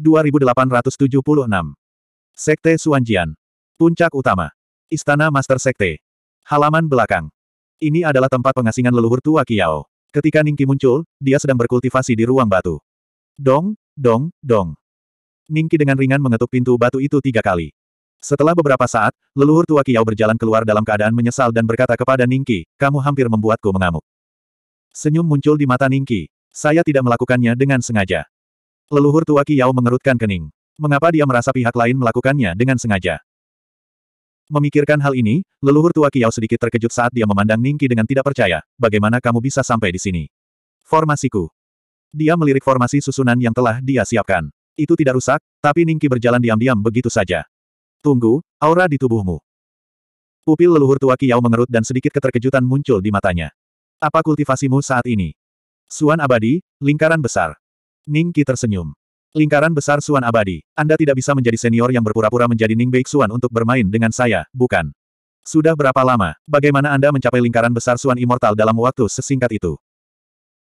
2876. Sekte Suanjian. Puncak utama. Istana Master Sekte. Halaman belakang. Ini adalah tempat pengasingan leluhur tua Kiao. Ketika Ningki muncul, dia sedang berkultivasi di ruang batu. Dong, dong, dong. Ningki dengan ringan mengetuk pintu batu itu tiga kali. Setelah beberapa saat, leluhur tua Kiao berjalan keluar dalam keadaan menyesal dan berkata kepada Ningki, kamu hampir membuatku mengamuk. Senyum muncul di mata Ningki. Saya tidak melakukannya dengan sengaja. Leluhur tua Qi Yao mengerutkan kening. Mengapa dia merasa pihak lain melakukannya dengan sengaja? Memikirkan hal ini, leluhur tua Qi Yao sedikit terkejut saat dia memandang Ningki dengan tidak percaya, bagaimana kamu bisa sampai di sini? Formasiku. Dia melirik formasi susunan yang telah dia siapkan. Itu tidak rusak, tapi Ningki berjalan diam-diam begitu saja. Tunggu, aura di tubuhmu. Pupil leluhur tua Qi Yao mengerut dan sedikit keterkejutan muncul di matanya. Apa kultivasimu saat ini? Suan abadi, lingkaran besar. Ning Qi tersenyum. Lingkaran besar Suan abadi. Anda tidak bisa menjadi senior yang berpura-pura menjadi Ning Suan untuk bermain dengan saya, bukan? Sudah berapa lama, bagaimana Anda mencapai lingkaran besar Suan Immortal dalam waktu sesingkat itu?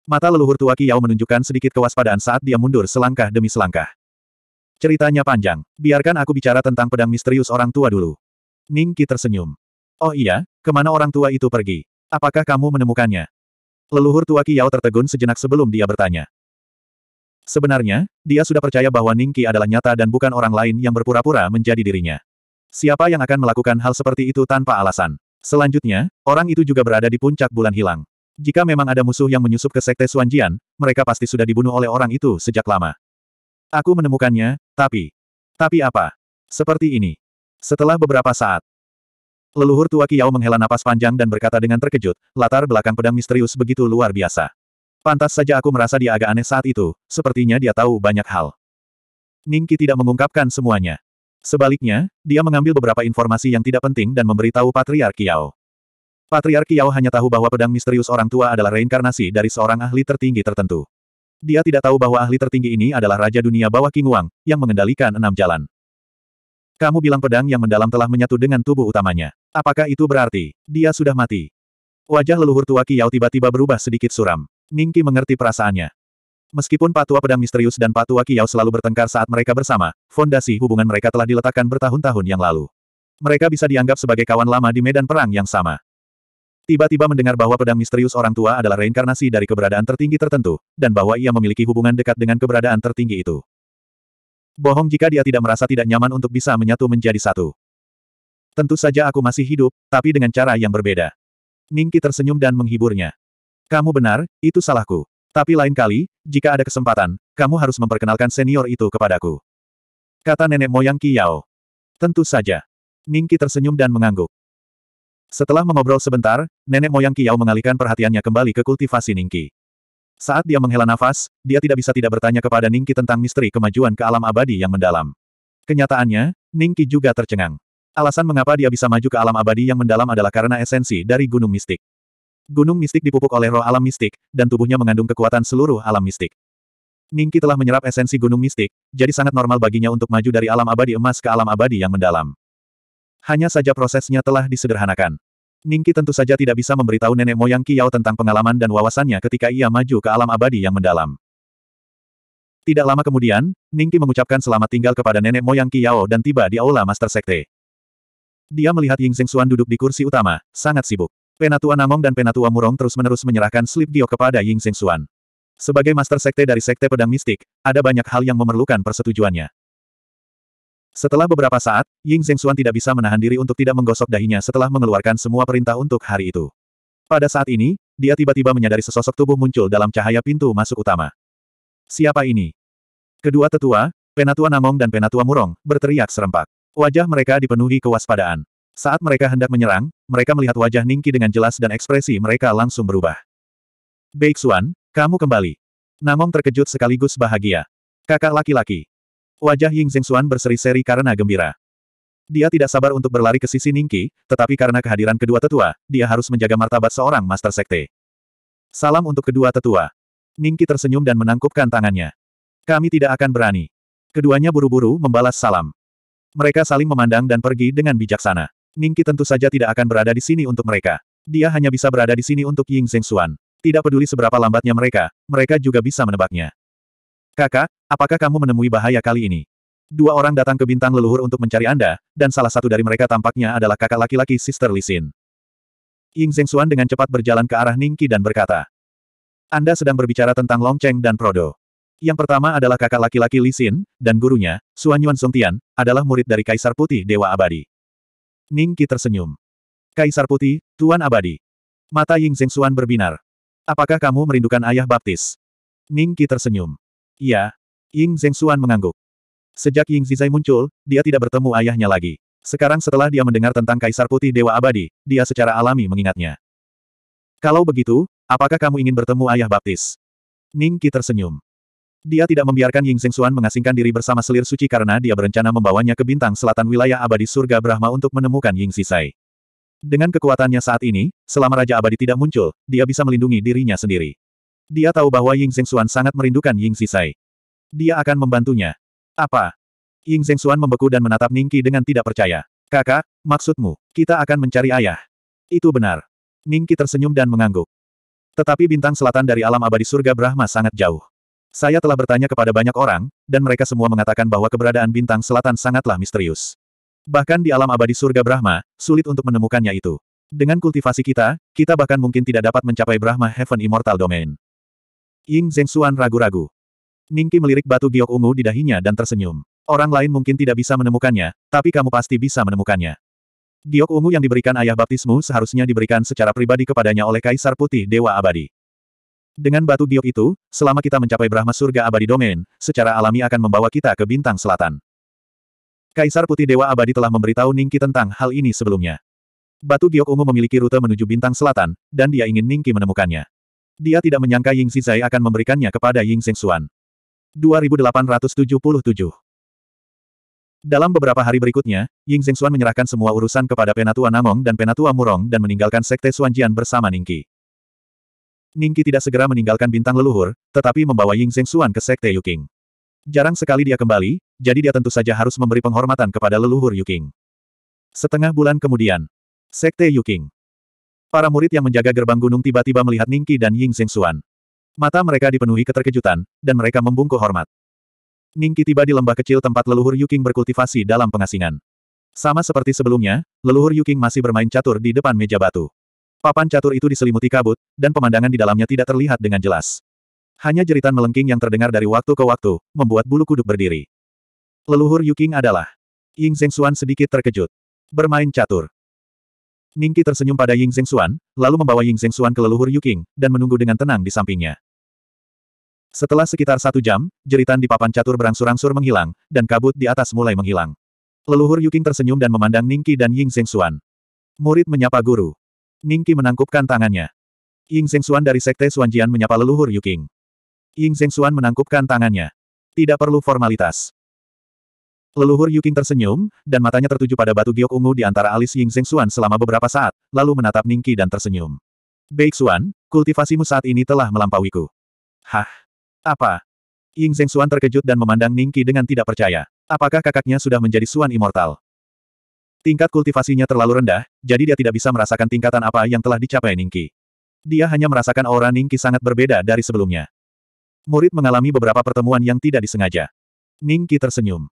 Mata leluhur tua Qi Yao menunjukkan sedikit kewaspadaan saat dia mundur selangkah demi selangkah. Ceritanya panjang. Biarkan aku bicara tentang pedang misterius orang tua dulu. Ning Qi tersenyum. Oh iya, ke mana orang tua itu pergi? Apakah kamu menemukannya? Leluhur tua Qi Yao tertegun sejenak sebelum dia bertanya. Sebenarnya, dia sudah percaya bahwa Ningki adalah nyata dan bukan orang lain yang berpura-pura menjadi dirinya. Siapa yang akan melakukan hal seperti itu tanpa alasan? Selanjutnya, orang itu juga berada di puncak bulan hilang. Jika memang ada musuh yang menyusup ke Sekte Suanjian, mereka pasti sudah dibunuh oleh orang itu sejak lama. Aku menemukannya, tapi... Tapi apa? Seperti ini. Setelah beberapa saat, leluhur tua Kiao menghela napas panjang dan berkata dengan terkejut, latar belakang pedang misterius begitu luar biasa. Pantas saja aku merasa dia agak aneh saat itu, sepertinya dia tahu banyak hal. Ningki tidak mengungkapkan semuanya. Sebaliknya, dia mengambil beberapa informasi yang tidak penting dan memberitahu Patriark Kiao. Patriark Kiao hanya tahu bahwa pedang misterius orang tua adalah reinkarnasi dari seorang ahli tertinggi tertentu. Dia tidak tahu bahwa ahli tertinggi ini adalah Raja Dunia Bawah King Wang, yang mengendalikan enam jalan. Kamu bilang pedang yang mendalam telah menyatu dengan tubuh utamanya. Apakah itu berarti, dia sudah mati? Wajah leluhur tua Kiao tiba-tiba berubah sedikit suram. Ningki mengerti perasaannya. Meskipun Patua Pedang Misterius dan Patua Kiao selalu bertengkar saat mereka bersama, fondasi hubungan mereka telah diletakkan bertahun-tahun yang lalu. Mereka bisa dianggap sebagai kawan lama di medan perang yang sama. Tiba-tiba mendengar bahwa pedang misterius orang tua adalah reinkarnasi dari keberadaan tertinggi tertentu, dan bahwa ia memiliki hubungan dekat dengan keberadaan tertinggi itu. Bohong jika dia tidak merasa tidak nyaman untuk bisa menyatu menjadi satu. Tentu saja aku masih hidup, tapi dengan cara yang berbeda. Ningki tersenyum dan menghiburnya. Kamu benar, itu salahku. Tapi lain kali, jika ada kesempatan, kamu harus memperkenalkan senior itu kepadaku. Kata nenek moyang Qi Yao. Tentu saja. Ningki tersenyum dan mengangguk. Setelah mengobrol sebentar, nenek moyang Qi Yao mengalihkan perhatiannya kembali ke kultivasi Ningki. Saat dia menghela nafas, dia tidak bisa tidak bertanya kepada Ningki tentang misteri kemajuan ke alam abadi yang mendalam. Kenyataannya, Ningki juga tercengang. Alasan mengapa dia bisa maju ke alam abadi yang mendalam adalah karena esensi dari gunung mistik. Gunung mistik dipupuk oleh roh alam mistik, dan tubuhnya mengandung kekuatan seluruh alam mistik. Ningki telah menyerap esensi gunung mistik, jadi sangat normal baginya untuk maju dari alam abadi emas ke alam abadi yang mendalam. Hanya saja prosesnya telah disederhanakan. Ningki tentu saja tidak bisa memberitahu nenek moyang Kiao tentang pengalaman dan wawasannya ketika ia maju ke alam abadi yang mendalam. Tidak lama kemudian, Ningki mengucapkan selamat tinggal kepada nenek moyang Kiao dan tiba di aula Master Sekte. Dia melihat Ying Zhengxuan duduk di kursi utama, sangat sibuk. Penatua Namong dan Penatua Murong terus-menerus menyerahkan slip giok kepada Ying Zhengxuan. Sebagai master sekte dari sekte pedang mistik, ada banyak hal yang memerlukan persetujuannya. Setelah beberapa saat, Ying Zhengxuan tidak bisa menahan diri untuk tidak menggosok dahinya setelah mengeluarkan semua perintah untuk hari itu. Pada saat ini, dia tiba-tiba menyadari sesosok tubuh muncul dalam cahaya pintu masuk utama. Siapa ini? Kedua tetua, Penatua Namong dan Penatua Murong, berteriak serempak. Wajah mereka dipenuhi kewaspadaan. Saat mereka hendak menyerang, mereka melihat wajah Ningki dengan jelas dan ekspresi mereka langsung berubah. Baik Xuan, kamu kembali. Namong terkejut sekaligus bahagia. Kakak laki-laki. Wajah Ying Zhengxuan berseri-seri karena gembira. Dia tidak sabar untuk berlari ke sisi Ningki, tetapi karena kehadiran kedua tetua, dia harus menjaga martabat seorang Master Sekte. Salam untuk kedua tetua. Ningki tersenyum dan menangkupkan tangannya. Kami tidak akan berani. Keduanya buru-buru membalas salam. Mereka saling memandang dan pergi dengan bijaksana. Ningki tentu saja tidak akan berada di sini untuk mereka. Dia hanya bisa berada di sini untuk Ying Zhengxuan. Tidak peduli seberapa lambatnya mereka, mereka juga bisa menebaknya. Kakak, apakah kamu menemui bahaya kali ini? Dua orang datang ke bintang leluhur untuk mencari Anda, dan salah satu dari mereka tampaknya adalah kakak laki-laki Sister Lisin. Ying Zhengxuan dengan cepat berjalan ke arah Ningki dan berkata, Anda sedang berbicara tentang Long Cheng dan Prodo. Yang pertama adalah kakak laki-laki Lisin, dan gurunya, Suan Yuan Songtian, adalah murid dari Kaisar Putih Dewa Abadi. Ning Qi tersenyum. Kaisar Putih, Tuan Abadi. Mata Ying Zhengxuan berbinar. Apakah kamu merindukan ayah baptis? Ning Qi tersenyum. Iya. Ying Zhengxuan mengangguk. Sejak Ying Zizai muncul, dia tidak bertemu ayahnya lagi. Sekarang setelah dia mendengar tentang Kaisar Putih Dewa Abadi, dia secara alami mengingatnya. Kalau begitu, apakah kamu ingin bertemu ayah baptis? Ning Qi tersenyum. Dia tidak membiarkan Ying Zhengxuan mengasingkan diri bersama selir suci karena dia berencana membawanya ke bintang selatan wilayah abadi surga Brahma untuk menemukan Ying Zizai. Dengan kekuatannya saat ini, selama Raja Abadi tidak muncul, dia bisa melindungi dirinya sendiri. Dia tahu bahwa Ying Zhengxuan sangat merindukan Ying Zisai. Dia akan membantunya. Apa? Ying Zhengxuan membeku dan menatap Ningki dengan tidak percaya. Kakak, maksudmu, kita akan mencari ayah. Itu benar. Ningki tersenyum dan mengangguk. Tetapi bintang selatan dari alam abadi surga Brahma sangat jauh. Saya telah bertanya kepada banyak orang, dan mereka semua mengatakan bahwa keberadaan bintang selatan sangatlah misterius. Bahkan di alam abadi surga Brahma, sulit untuk menemukannya itu. Dengan kultivasi kita, kita bahkan mungkin tidak dapat mencapai Brahma Heaven Immortal Domain. Ying Zhengxuan ragu-ragu. Ningki melirik batu giok ungu di dahinya dan tersenyum. Orang lain mungkin tidak bisa menemukannya, tapi kamu pasti bisa menemukannya. Giok ungu yang diberikan ayah baptismu seharusnya diberikan secara pribadi kepadanya oleh Kaisar Putih Dewa Abadi. Dengan batu giok itu, selama kita mencapai Brahma Surga Abadi Domain, secara alami akan membawa kita ke bintang selatan. Kaisar Putih Dewa Abadi telah memberitahu Ningki tentang hal ini sebelumnya. Batu giok ungu memiliki rute menuju bintang selatan, dan dia ingin Ningki menemukannya. Dia tidak menyangka Ying Xizai akan memberikannya kepada Ying Zhengxuan. 2877 Dalam beberapa hari berikutnya, Ying Zhengxuan menyerahkan semua urusan kepada Penatua Namong dan Penatua Murong dan meninggalkan Sekte Xuanjian bersama Ningki. Ningki tidak segera meninggalkan bintang leluhur, tetapi membawa Ying Zhengxuan ke Sekte Yuking. Jarang sekali dia kembali, jadi dia tentu saja harus memberi penghormatan kepada leluhur Yuking. Setengah bulan kemudian, Sekte Yuking. Para murid yang menjaga gerbang gunung tiba-tiba melihat Ningki dan Ying Zhengxuan. Mata mereka dipenuhi keterkejutan, dan mereka membungkuk hormat. Ningki tiba di lembah kecil tempat leluhur Yuking berkultivasi dalam pengasingan. Sama seperti sebelumnya, leluhur Yuking masih bermain catur di depan meja batu. Papan catur itu diselimuti kabut, dan pemandangan di dalamnya tidak terlihat dengan jelas. Hanya jeritan melengking yang terdengar dari waktu ke waktu, membuat bulu kuduk berdiri. Leluhur Yuking adalah Ying Zhengxuan sedikit terkejut. Bermain catur. Ningki tersenyum pada Ying Zhengxuan, lalu membawa Ying Zhengxuan ke leluhur Yuking, dan menunggu dengan tenang di sampingnya. Setelah sekitar satu jam, jeritan di papan catur berangsur-angsur menghilang, dan kabut di atas mulai menghilang. Leluhur Yuking tersenyum dan memandang Ningki dan Ying Zhengxuan. Murid menyapa guru. Ningki menangkupkan tangannya. Ying Zhengxuan dari Sekte Xuanjian menyapa leluhur Yuking. Ying Zhengxuan menangkupkan tangannya. Tidak perlu formalitas. Leluhur Yuking tersenyum, dan matanya tertuju pada batu giok ungu di antara alis Ying Zhengxuan selama beberapa saat, lalu menatap Ningki dan tersenyum. Baik Xuan, kultivasimu saat ini telah melampauiku. Hah? Apa? Ying Zhengxuan terkejut dan memandang Ningki dengan tidak percaya. Apakah kakaknya sudah menjadi Suan Immortal? Tingkat kultivasinya terlalu rendah, jadi dia tidak bisa merasakan tingkatan apa yang telah dicapai Ningki. Dia hanya merasakan aura Ningki sangat berbeda dari sebelumnya. Murid mengalami beberapa pertemuan yang tidak disengaja. Ningki tersenyum.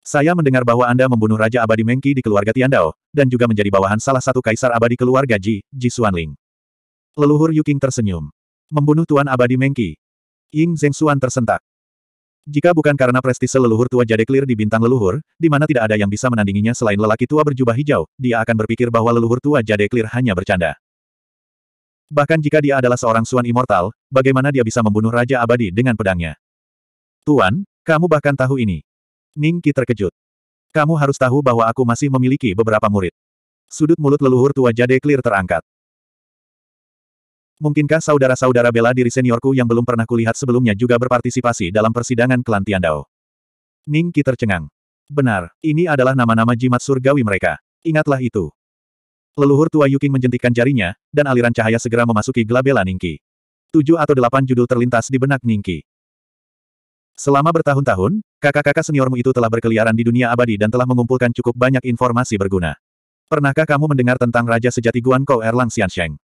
Saya mendengar bahwa Anda membunuh Raja Abadi Mengki di keluarga Tiandao, dan juga menjadi bawahan salah satu kaisar abadi keluarga Ji, Ji Xuanling. Leluhur Yuking tersenyum. Membunuh Tuan Abadi Mengki. Ying Zhengxuan tersentak. Jika bukan karena prestise leluhur tua Jade Clear di bintang leluhur, di mana tidak ada yang bisa menandinginya selain lelaki tua berjubah hijau, dia akan berpikir bahwa leluhur tua Jade Clear hanya bercanda. Bahkan jika dia adalah seorang Suan Immortal, bagaimana dia bisa membunuh Raja Abadi dengan pedangnya? Tuan, kamu bahkan tahu ini. Ning Qi terkejut. Kamu harus tahu bahwa aku masih memiliki beberapa murid. Sudut mulut leluhur tua Jade Clear terangkat. Mungkinkah saudara-saudara bela diri seniorku yang belum pernah kulihat sebelumnya juga berpartisipasi dalam persidangan klan Tiandao? Ning Qi tercengang. Benar, ini adalah nama-nama jimat surgawi mereka. Ingatlah itu. Leluhur tua Yuking menjentikkan jarinya, dan aliran cahaya segera memasuki gelabela Ningki. Tujuh atau delapan judul terlintas di benak Ningki. Selama bertahun-tahun, kakak-kakak seniormu itu telah berkeliaran di dunia abadi dan telah mengumpulkan cukup banyak informasi berguna. Pernahkah kamu mendengar tentang Raja Sejati Guan Kou Erlang Xiansheng?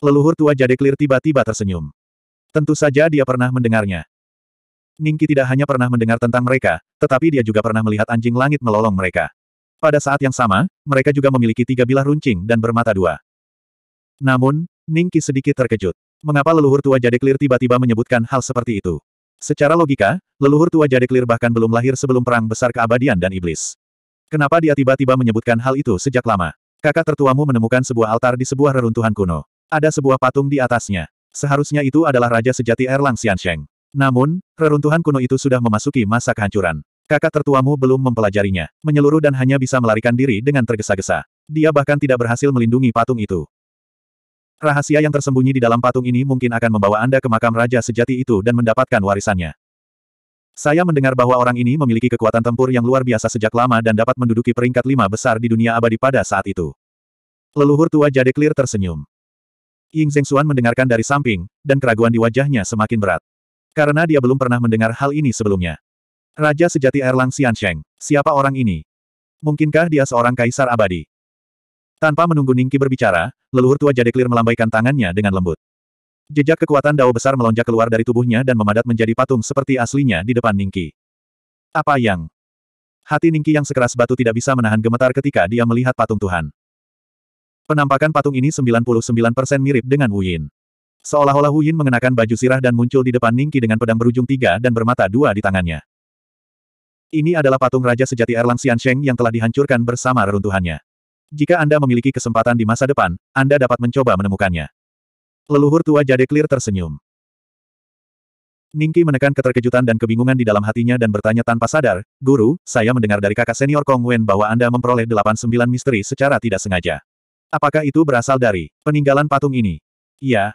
Leluhur tua Jade Clear tiba-tiba tersenyum. Tentu saja dia pernah mendengarnya. Ningki tidak hanya pernah mendengar tentang mereka, tetapi dia juga pernah melihat anjing langit melolong mereka. Pada saat yang sama, mereka juga memiliki tiga bilah runcing dan bermata dua. Namun, Ningki sedikit terkejut. Mengapa leluhur tua Jade Clear tiba-tiba menyebutkan hal seperti itu? Secara logika, leluhur tua Jade Clear bahkan belum lahir sebelum perang besar keabadian dan iblis. Kenapa dia tiba-tiba menyebutkan hal itu sejak lama? Kakak tertuamu menemukan sebuah altar di sebuah reruntuhan kuno. Ada sebuah patung di atasnya. Seharusnya itu adalah Raja Sejati Erlang Xiansheng. Namun, reruntuhan kuno itu sudah memasuki masa kehancuran. Kakak tertuamu belum mempelajarinya, menyeluruh dan hanya bisa melarikan diri dengan tergesa-gesa. Dia bahkan tidak berhasil melindungi patung itu. Rahasia yang tersembunyi di dalam patung ini mungkin akan membawa Anda ke makam Raja Sejati itu dan mendapatkan warisannya. Saya mendengar bahwa orang ini memiliki kekuatan tempur yang luar biasa sejak lama dan dapat menduduki peringkat lima besar di dunia abadi pada saat itu. Leluhur tua Jade Clear tersenyum. Ying Zhengxuan mendengarkan dari samping, dan keraguan di wajahnya semakin berat. Karena dia belum pernah mendengar hal ini sebelumnya. Raja sejati Erlang Xiansheng, siapa orang ini? Mungkinkah dia seorang kaisar abadi? Tanpa menunggu Ningki berbicara, leluhur tua Jadeklir melambaikan tangannya dengan lembut. Jejak kekuatan dao besar melonjak keluar dari tubuhnya dan memadat menjadi patung seperti aslinya di depan Ningki. Apa yang? Hati Ningki yang sekeras batu tidak bisa menahan gemetar ketika dia melihat patung Tuhan. Penampakan patung ini 99% mirip dengan Wu Yin. Seolah-olah Wu Yin mengenakan baju sirah dan muncul di depan Ningki dengan pedang berujung tiga dan bermata dua di tangannya. Ini adalah patung Raja Sejati Erlang Xiansheng yang telah dihancurkan bersama reruntuhannya. Jika Anda memiliki kesempatan di masa depan, Anda dapat mencoba menemukannya. Leluhur tua Jade Clear tersenyum. Ningki menekan keterkejutan dan kebingungan di dalam hatinya dan bertanya tanpa sadar, Guru, saya mendengar dari kakak senior Kong Wen bahwa Anda memperoleh delapan sembilan misteri secara tidak sengaja. Apakah itu berasal dari peninggalan patung ini? Iya,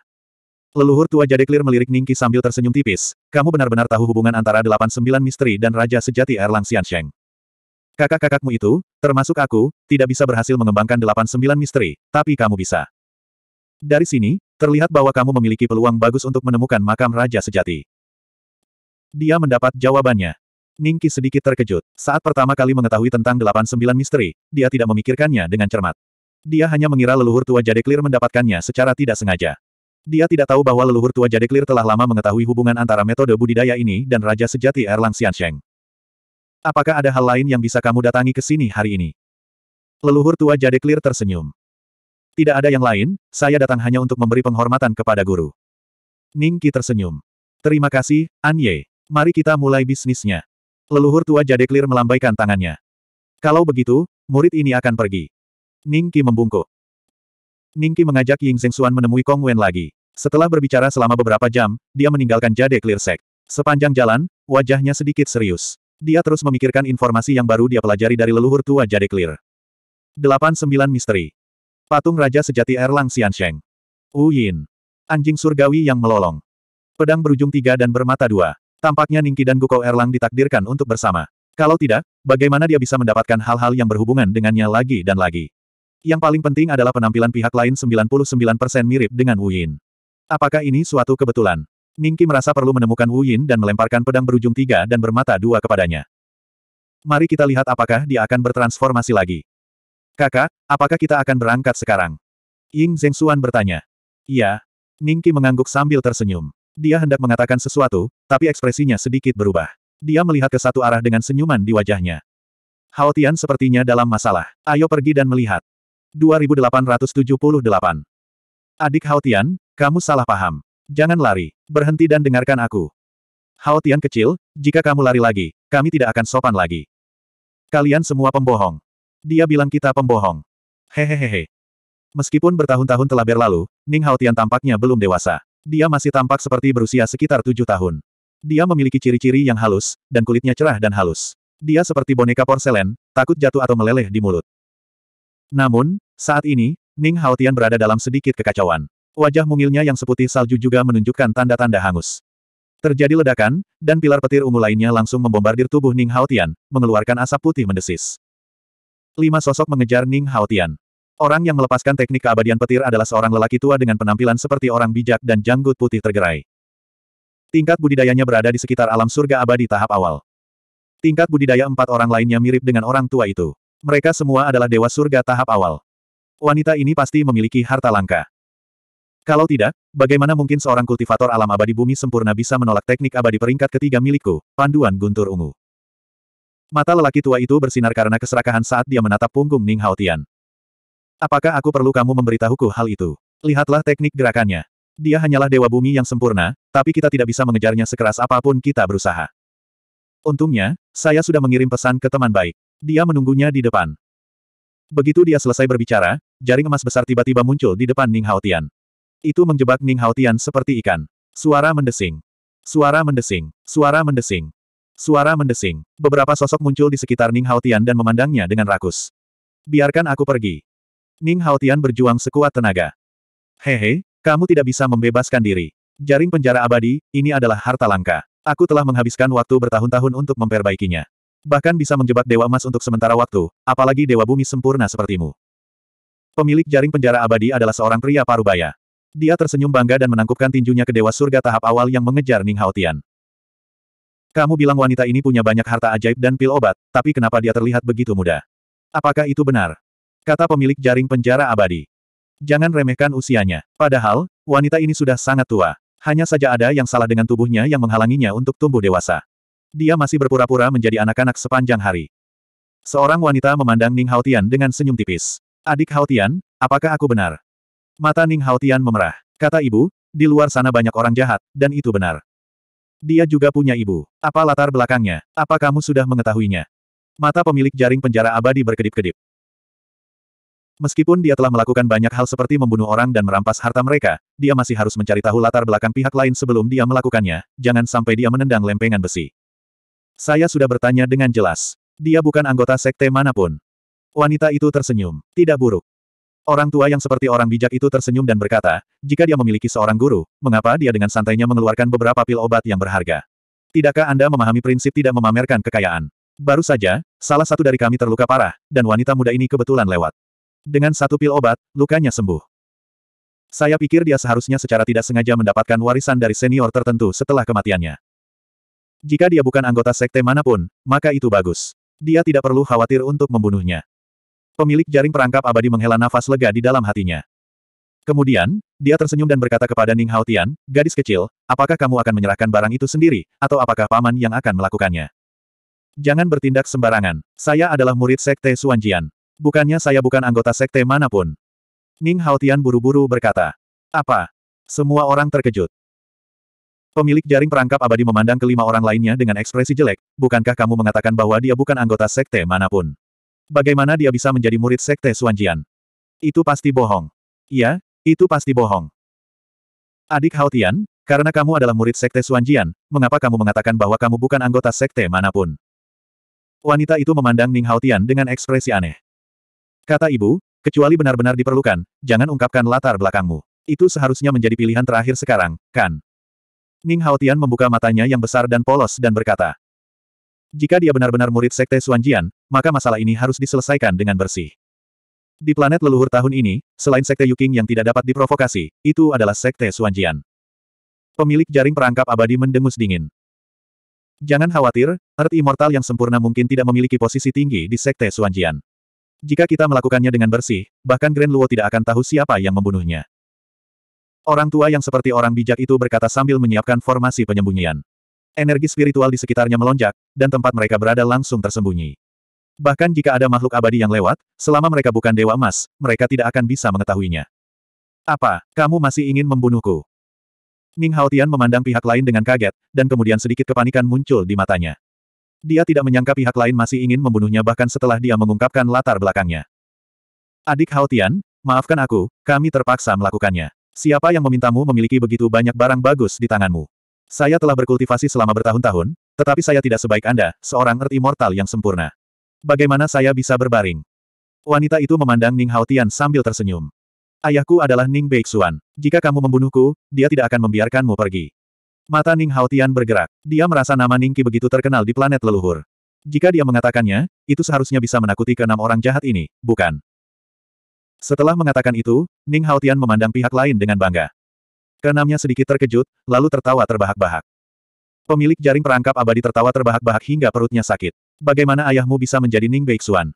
Leluhur tua Jadeklir melirik Ningki sambil tersenyum tipis. Kamu benar-benar tahu hubungan antara delapan sembilan misteri dan Raja Sejati Erlang Xiansheng. Kakak-kakakmu itu, termasuk aku, tidak bisa berhasil mengembangkan delapan sembilan misteri, tapi kamu bisa. Dari sini, terlihat bahwa kamu memiliki peluang bagus untuk menemukan makam Raja Sejati. Dia mendapat jawabannya. Ningki sedikit terkejut. Saat pertama kali mengetahui tentang delapan sembilan misteri, dia tidak memikirkannya dengan cermat. Dia hanya mengira leluhur tua Jadeklir mendapatkannya secara tidak sengaja. Dia tidak tahu bahwa leluhur tua Jadeklir telah lama mengetahui hubungan antara metode budidaya ini dan Raja Sejati Erlang Xiansheng. Apakah ada hal lain yang bisa kamu datangi ke sini hari ini? Leluhur tua Jadeklir tersenyum. Tidak ada yang lain, saya datang hanya untuk memberi penghormatan kepada guru. Ning Qi tersenyum. Terima kasih, An Ye. Mari kita mulai bisnisnya. Leluhur tua Jadeklir melambaikan tangannya. Kalau begitu, murid ini akan pergi. Ning Qi membungkuk. Ningki mengajak Ying Zhengxuan menemui Kong Wen lagi. Setelah berbicara selama beberapa jam, dia meninggalkan Jade Clear Sect. Sepanjang jalan, wajahnya sedikit serius. Dia terus memikirkan informasi yang baru dia pelajari dari leluhur tua Jade Clear. 89 Misteri Patung Raja Sejati Erlang Xiansheng Yin Anjing surgawi yang melolong Pedang berujung tiga dan bermata dua. Tampaknya Ningki dan Gukau Erlang ditakdirkan untuk bersama. Kalau tidak, bagaimana dia bisa mendapatkan hal-hal yang berhubungan dengannya lagi dan lagi? Yang paling penting adalah penampilan pihak lain 99% mirip dengan Wu Yin. Apakah ini suatu kebetulan? Ningki merasa perlu menemukan Wu Yin dan melemparkan pedang berujung tiga dan bermata dua kepadanya. Mari kita lihat apakah dia akan bertransformasi lagi. Kakak, apakah kita akan berangkat sekarang? Ying Zhengxuan bertanya. Iya. Ningki mengangguk sambil tersenyum. Dia hendak mengatakan sesuatu, tapi ekspresinya sedikit berubah. Dia melihat ke satu arah dengan senyuman di wajahnya. Hao Tian sepertinya dalam masalah. Ayo pergi dan melihat. 2878. Adik Haotian, kamu salah paham. Jangan lari. Berhenti dan dengarkan aku. Haotian kecil, jika kamu lari lagi, kami tidak akan sopan lagi. Kalian semua pembohong. Dia bilang kita pembohong. Hehehehe. Meskipun bertahun-tahun telah berlalu, Ning Haotian tampaknya belum dewasa. Dia masih tampak seperti berusia sekitar tujuh tahun. Dia memiliki ciri-ciri yang halus, dan kulitnya cerah dan halus. Dia seperti boneka porselen, takut jatuh atau meleleh di mulut. Namun, saat ini, Ning Haotian berada dalam sedikit kekacauan. Wajah mungilnya yang seputih salju juga menunjukkan tanda-tanda hangus. Terjadi ledakan, dan pilar petir ungu lainnya langsung membombardir tubuh Ning Haotian, mengeluarkan asap putih mendesis. Lima sosok mengejar Ning Haotian. Orang yang melepaskan teknik keabadian petir adalah seorang lelaki tua dengan penampilan seperti orang bijak dan janggut putih tergerai. Tingkat budidayanya berada di sekitar alam surga abadi tahap awal. Tingkat budidaya empat orang lainnya mirip dengan orang tua itu. Mereka semua adalah dewa surga tahap awal. Wanita ini pasti memiliki harta langka. Kalau tidak, bagaimana mungkin seorang kultivator alam abadi bumi sempurna bisa menolak teknik abadi peringkat ketiga milikku, panduan guntur ungu. Mata lelaki tua itu bersinar karena keserakahan saat dia menatap punggung Ning Haotian. Apakah aku perlu kamu memberitahuku hal itu? Lihatlah teknik gerakannya. Dia hanyalah dewa bumi yang sempurna, tapi kita tidak bisa mengejarnya sekeras apa pun kita berusaha. Untungnya, saya sudah mengirim pesan ke teman baik. Dia menunggunya di depan. Begitu dia selesai berbicara, jaring emas besar tiba-tiba muncul di depan Ning Haotian. Itu menjebak Ning Haotian seperti ikan. Suara mendesing. Suara mendesing. Suara mendesing. Suara mendesing. Beberapa sosok muncul di sekitar Ning Haotian dan memandangnya dengan rakus. Biarkan aku pergi. Ning Haotian berjuang sekuat tenaga. Hehe, kamu tidak bisa membebaskan diri. Jaring penjara abadi, ini adalah harta langka. Aku telah menghabiskan waktu bertahun-tahun untuk memperbaikinya. Bahkan bisa menjebak Dewa Emas untuk sementara waktu, apalagi Dewa Bumi sempurna sepertimu. Pemilik jaring penjara abadi adalah seorang pria parubaya. Dia tersenyum bangga dan menangkupkan tinjunya ke Dewa Surga tahap awal yang mengejar Ning Haotian. Kamu bilang wanita ini punya banyak harta ajaib dan pil obat, tapi kenapa dia terlihat begitu muda? Apakah itu benar? Kata pemilik jaring penjara abadi. Jangan remehkan usianya. Padahal, wanita ini sudah sangat tua. Hanya saja ada yang salah dengan tubuhnya yang menghalanginya untuk tumbuh dewasa. Dia masih berpura-pura menjadi anak-anak sepanjang hari. Seorang wanita memandang Ning Haotian dengan senyum tipis. Adik Haotian, apakah aku benar? Mata Ning Haotian memerah. Kata ibu, di luar sana banyak orang jahat, dan itu benar. Dia juga punya ibu. Apa latar belakangnya? Apa kamu sudah mengetahuinya? Mata pemilik jaring penjara abadi berkedip-kedip. Meskipun dia telah melakukan banyak hal seperti membunuh orang dan merampas harta mereka, dia masih harus mencari tahu latar belakang pihak lain sebelum dia melakukannya, jangan sampai dia menendang lempengan besi. Saya sudah bertanya dengan jelas. Dia bukan anggota sekte mana pun. Wanita itu tersenyum. Tidak buruk. Orang tua yang seperti orang bijak itu tersenyum dan berkata, jika dia memiliki seorang guru, mengapa dia dengan santainya mengeluarkan beberapa pil obat yang berharga? Tidakkah Anda memahami prinsip tidak memamerkan kekayaan? Baru saja, salah satu dari kami terluka parah, dan wanita muda ini kebetulan lewat. Dengan satu pil obat, lukanya sembuh. Saya pikir dia seharusnya secara tidak sengaja mendapatkan warisan dari senior tertentu setelah kematiannya. Jika dia bukan anggota sekte mana pun, maka itu bagus. Dia tidak perlu khawatir untuk membunuhnya. Pemilik jaring perangkap abadi menghela nafas lega di dalam hatinya. Kemudian, dia tersenyum dan berkata kepada Ning Haotian, gadis kecil, apakah kamu akan menyerahkan barang itu sendiri, atau apakah paman yang akan melakukannya? Jangan bertindak sembarangan. Saya adalah murid Sekte Suanjian. Bukannya saya bukan anggota sekte mana pun. Ning Haotian buru-buru berkata. Apa? Semua orang terkejut. Pemilik jaring perangkap abadi memandang kelima orang lainnya dengan ekspresi jelek, bukankah kamu mengatakan bahwa dia bukan anggota sekte mana pun? Bagaimana dia bisa menjadi murid sekte Suanjian? Itu pasti bohong. Iya, itu pasti bohong. Adik Haotian, karena kamu adalah murid sekte Suanjian, mengapa kamu mengatakan bahwa kamu bukan anggota sekte mana pun? Wanita itu memandang Ning Haotian dengan ekspresi aneh. Kata ibu, kecuali benar-benar diperlukan, jangan ungkapkan latar belakangmu. Itu seharusnya menjadi pilihan terakhir sekarang, kan? Ning Haotian membuka matanya yang besar dan polos dan berkata. Jika dia benar-benar murid Sekte Suanjian, maka masalah ini harus diselesaikan dengan bersih. Di planet leluhur tahun ini, selain Sekte Yuking yang tidak dapat diprovokasi, itu adalah Sekte Suanjian. Pemilik jaring perangkap abadi mendengus dingin. Jangan khawatir, Earth Immortal yang sempurna mungkin tidak memiliki posisi tinggi di Sekte Suanjian. Jika kita melakukannya dengan bersih, bahkan Grand Luo tidak akan tahu siapa yang membunuhnya. Orang tua yang seperti orang bijak itu berkata sambil menyiapkan formasi penyembunyian. Energi spiritual di sekitarnya melonjak, dan tempat mereka berada langsung tersembunyi. Bahkan jika ada makhluk abadi yang lewat, selama mereka bukan Dewa Emas, mereka tidak akan bisa mengetahuinya. Apa, kamu masih ingin membunuhku? Ning Haotian memandang pihak lain dengan kaget, dan kemudian sedikit kepanikan muncul di matanya. Dia tidak menyangka pihak lain masih ingin membunuhnya bahkan setelah dia mengungkapkan latar belakangnya. Adik Haotian, maafkan aku, kami terpaksa melakukannya. Siapa yang memintamu memiliki begitu banyak barang bagus di tanganmu? Saya telah berkultivasi selama bertahun-tahun, tetapi saya tidak sebaik Anda, seorang Earth Immortal yang sempurna. Bagaimana saya bisa berbaring? Wanita itu memandang Ning Haotian sambil tersenyum. Ayahku adalah Ning Beixuan. Jika kamu membunuhku, dia tidak akan membiarkanmu pergi. Mata Ning Haotian bergerak. Dia merasa nama Ningki begitu terkenal di planet leluhur. Jika dia mengatakannya, itu seharusnya bisa menakuti keenam orang jahat ini, bukan? Setelah mengatakan itu, Ning Haotian memandang pihak lain dengan bangga. Keenamnya sedikit terkejut, lalu tertawa terbahak-bahak. Pemilik jaring perangkap abadi tertawa terbahak-bahak hingga perutnya sakit. Bagaimana ayahmu bisa menjadi Ning Beixuan?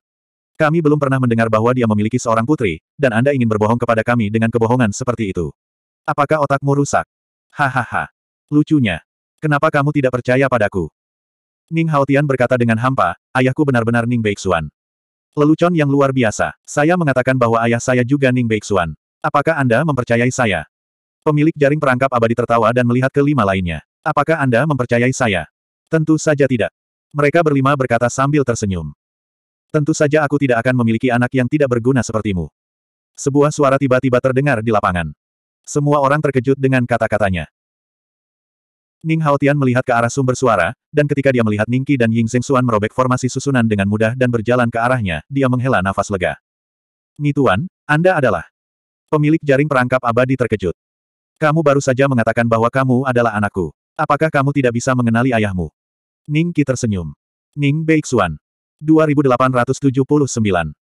Kami belum pernah mendengar bahwa dia memiliki seorang putri, dan Anda ingin berbohong kepada kami dengan kebohongan seperti itu. Apakah otakmu rusak? Hahaha. Lucunya. Kenapa kamu tidak percaya padaku? Ning Haotian berkata dengan hampa, ayahku benar-benar Ning Beixuan. Lelucon yang luar biasa. Saya mengatakan bahwa ayah saya juga Ning Beixuan. Apakah Anda mempercayai saya? Pemilik jaring perangkap abadi tertawa dan melihat kelima lainnya. Apakah Anda mempercayai saya? Tentu saja tidak. Mereka berlima berkata sambil tersenyum. Tentu saja aku tidak akan memiliki anak yang tidak berguna sepertimu. Sebuah suara tiba-tiba terdengar di lapangan. Semua orang terkejut dengan kata-katanya. Ning Haotian melihat ke arah sumber suara, dan ketika dia melihat Ningqi dan Ying Zhengxuan merobek formasi susunan dengan mudah dan berjalan ke arahnya, dia menghela nafas lega. Mi Tuan, Anda adalah pemilik jaring perangkap abadi terkejut. Kamu baru saja mengatakan bahwa kamu adalah anakku. Apakah kamu tidak bisa mengenali ayahmu? Ning Qi tersenyum. Ning Beixuan. 2879.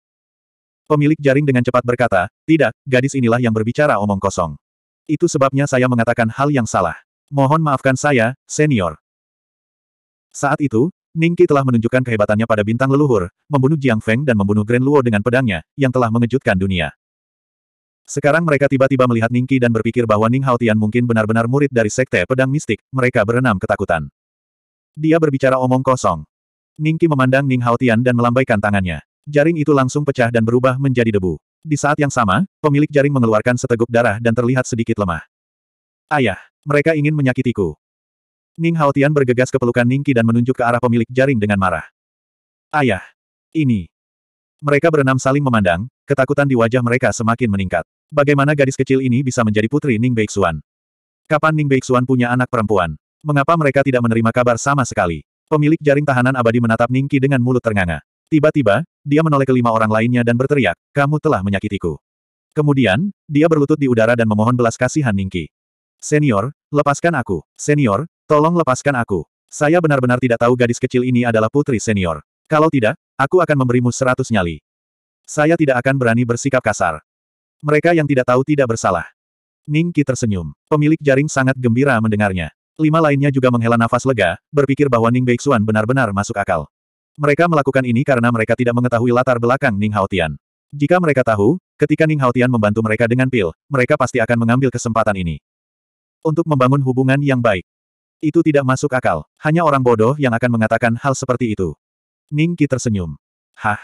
Pemilik jaring dengan cepat berkata, tidak, gadis inilah yang berbicara omong kosong. Itu sebabnya saya mengatakan hal yang salah. Mohon maafkan saya, senior. Saat itu, Ningki telah menunjukkan kehebatannya pada bintang leluhur, membunuh Jiang Feng dan membunuh Grand Luo dengan pedangnya, yang telah mengejutkan dunia. Sekarang mereka tiba-tiba melihat Ningki dan berpikir bahwa Ning Haotian mungkin benar-benar murid dari Sekte Pedang Mistik, mereka berenam ketakutan. Dia berbicara omong kosong. Ningki memandang Ning Haotian dan melambaikan tangannya. Jaring itu langsung pecah dan berubah menjadi debu. Di saat yang sama, pemilik jaring mengeluarkan seteguk darah dan terlihat sedikit lemah. Ayah, mereka ingin menyakitiku. Ning Haotian bergegas ke pelukan Ningki dan menunjuk ke arah pemilik jaring dengan marah. Ayah. Ini. Mereka berenam saling memandang, ketakutan di wajah mereka semakin meningkat. Bagaimana gadis kecil ini bisa menjadi putri Ning Beixuan? Kapan Ning Beixuan punya anak perempuan? Mengapa mereka tidak menerima kabar sama sekali? Pemilik jaring tahanan abadi menatap Ningki dengan mulut ternganga. Tiba-tiba, dia menoleh kelima orang lainnya dan berteriak, kamu telah menyakitiku. Kemudian, dia berlutut di udara dan memohon belas kasihan Ningki. Senior, lepaskan aku. Senior, tolong lepaskan aku. Saya benar-benar tidak tahu gadis kecil ini adalah putri senior. Kalau tidak, aku akan memberimu seratus nyali. Saya tidak akan berani bersikap kasar. Mereka yang tidak tahu tidak bersalah. Ning Qi tersenyum. Pemilik jaring sangat gembira mendengarnya. Lima lainnya juga menghela nafas lega, berpikir bahwa Ning Beixuan benar-benar masuk akal. Mereka melakukan ini karena mereka tidak mengetahui latar belakang Ning Haotian. Jika mereka tahu, ketika Ning Haotian membantu mereka dengan pil, mereka pasti akan mengambil kesempatan ini untuk membangun hubungan yang baik. Itu tidak masuk akal. Hanya orang bodoh yang akan mengatakan hal seperti itu. Ning Qi tersenyum. Hah?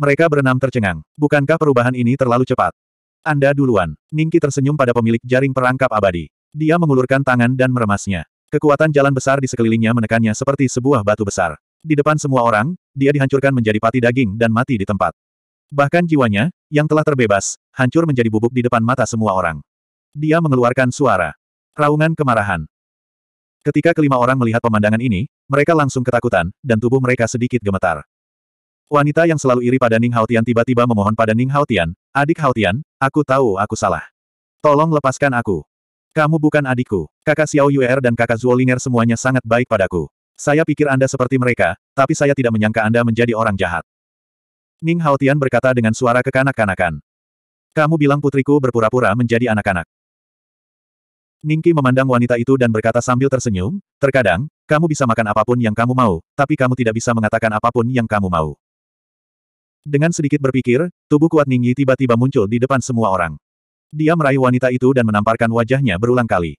Mereka berenam tercengang. Bukankah perubahan ini terlalu cepat? Anda duluan. Ning Qi tersenyum pada pemilik jaring perangkap abadi. Dia mengulurkan tangan dan meremasnya. Kekuatan jalan besar di sekelilingnya menekannya seperti sebuah batu besar. Di depan semua orang, dia dihancurkan menjadi pati daging dan mati di tempat. Bahkan jiwanya, yang telah terbebas, hancur menjadi bubuk di depan mata semua orang. Dia mengeluarkan suara. Raungan kemarahan. Ketika kelima orang melihat pemandangan ini, mereka langsung ketakutan, dan tubuh mereka sedikit gemetar. Wanita yang selalu iri pada Ning Haotian tiba-tiba memohon pada Ning Haotian, Adik Haotian, aku tahu aku salah. Tolong lepaskan aku. Kamu bukan adikku. Kakak Xiao Yuer dan kakak Zuolinger semuanya sangat baik padaku. Saya pikir Anda seperti mereka, tapi saya tidak menyangka Anda menjadi orang jahat. Ning Haotian berkata dengan suara kekanak-kanakan. Kamu bilang putriku berpura-pura menjadi anak-anak. Ningki memandang wanita itu dan berkata sambil tersenyum, terkadang, kamu bisa makan apa pun yang kamu mau, tapi kamu tidak bisa mengatakan apa pun yang kamu mau. Dengan sedikit berpikir, tubuh kuat Ningyi tiba-tiba muncul di depan semua orang. Dia meraih wanita itu dan menamparkan wajahnya berulang kali.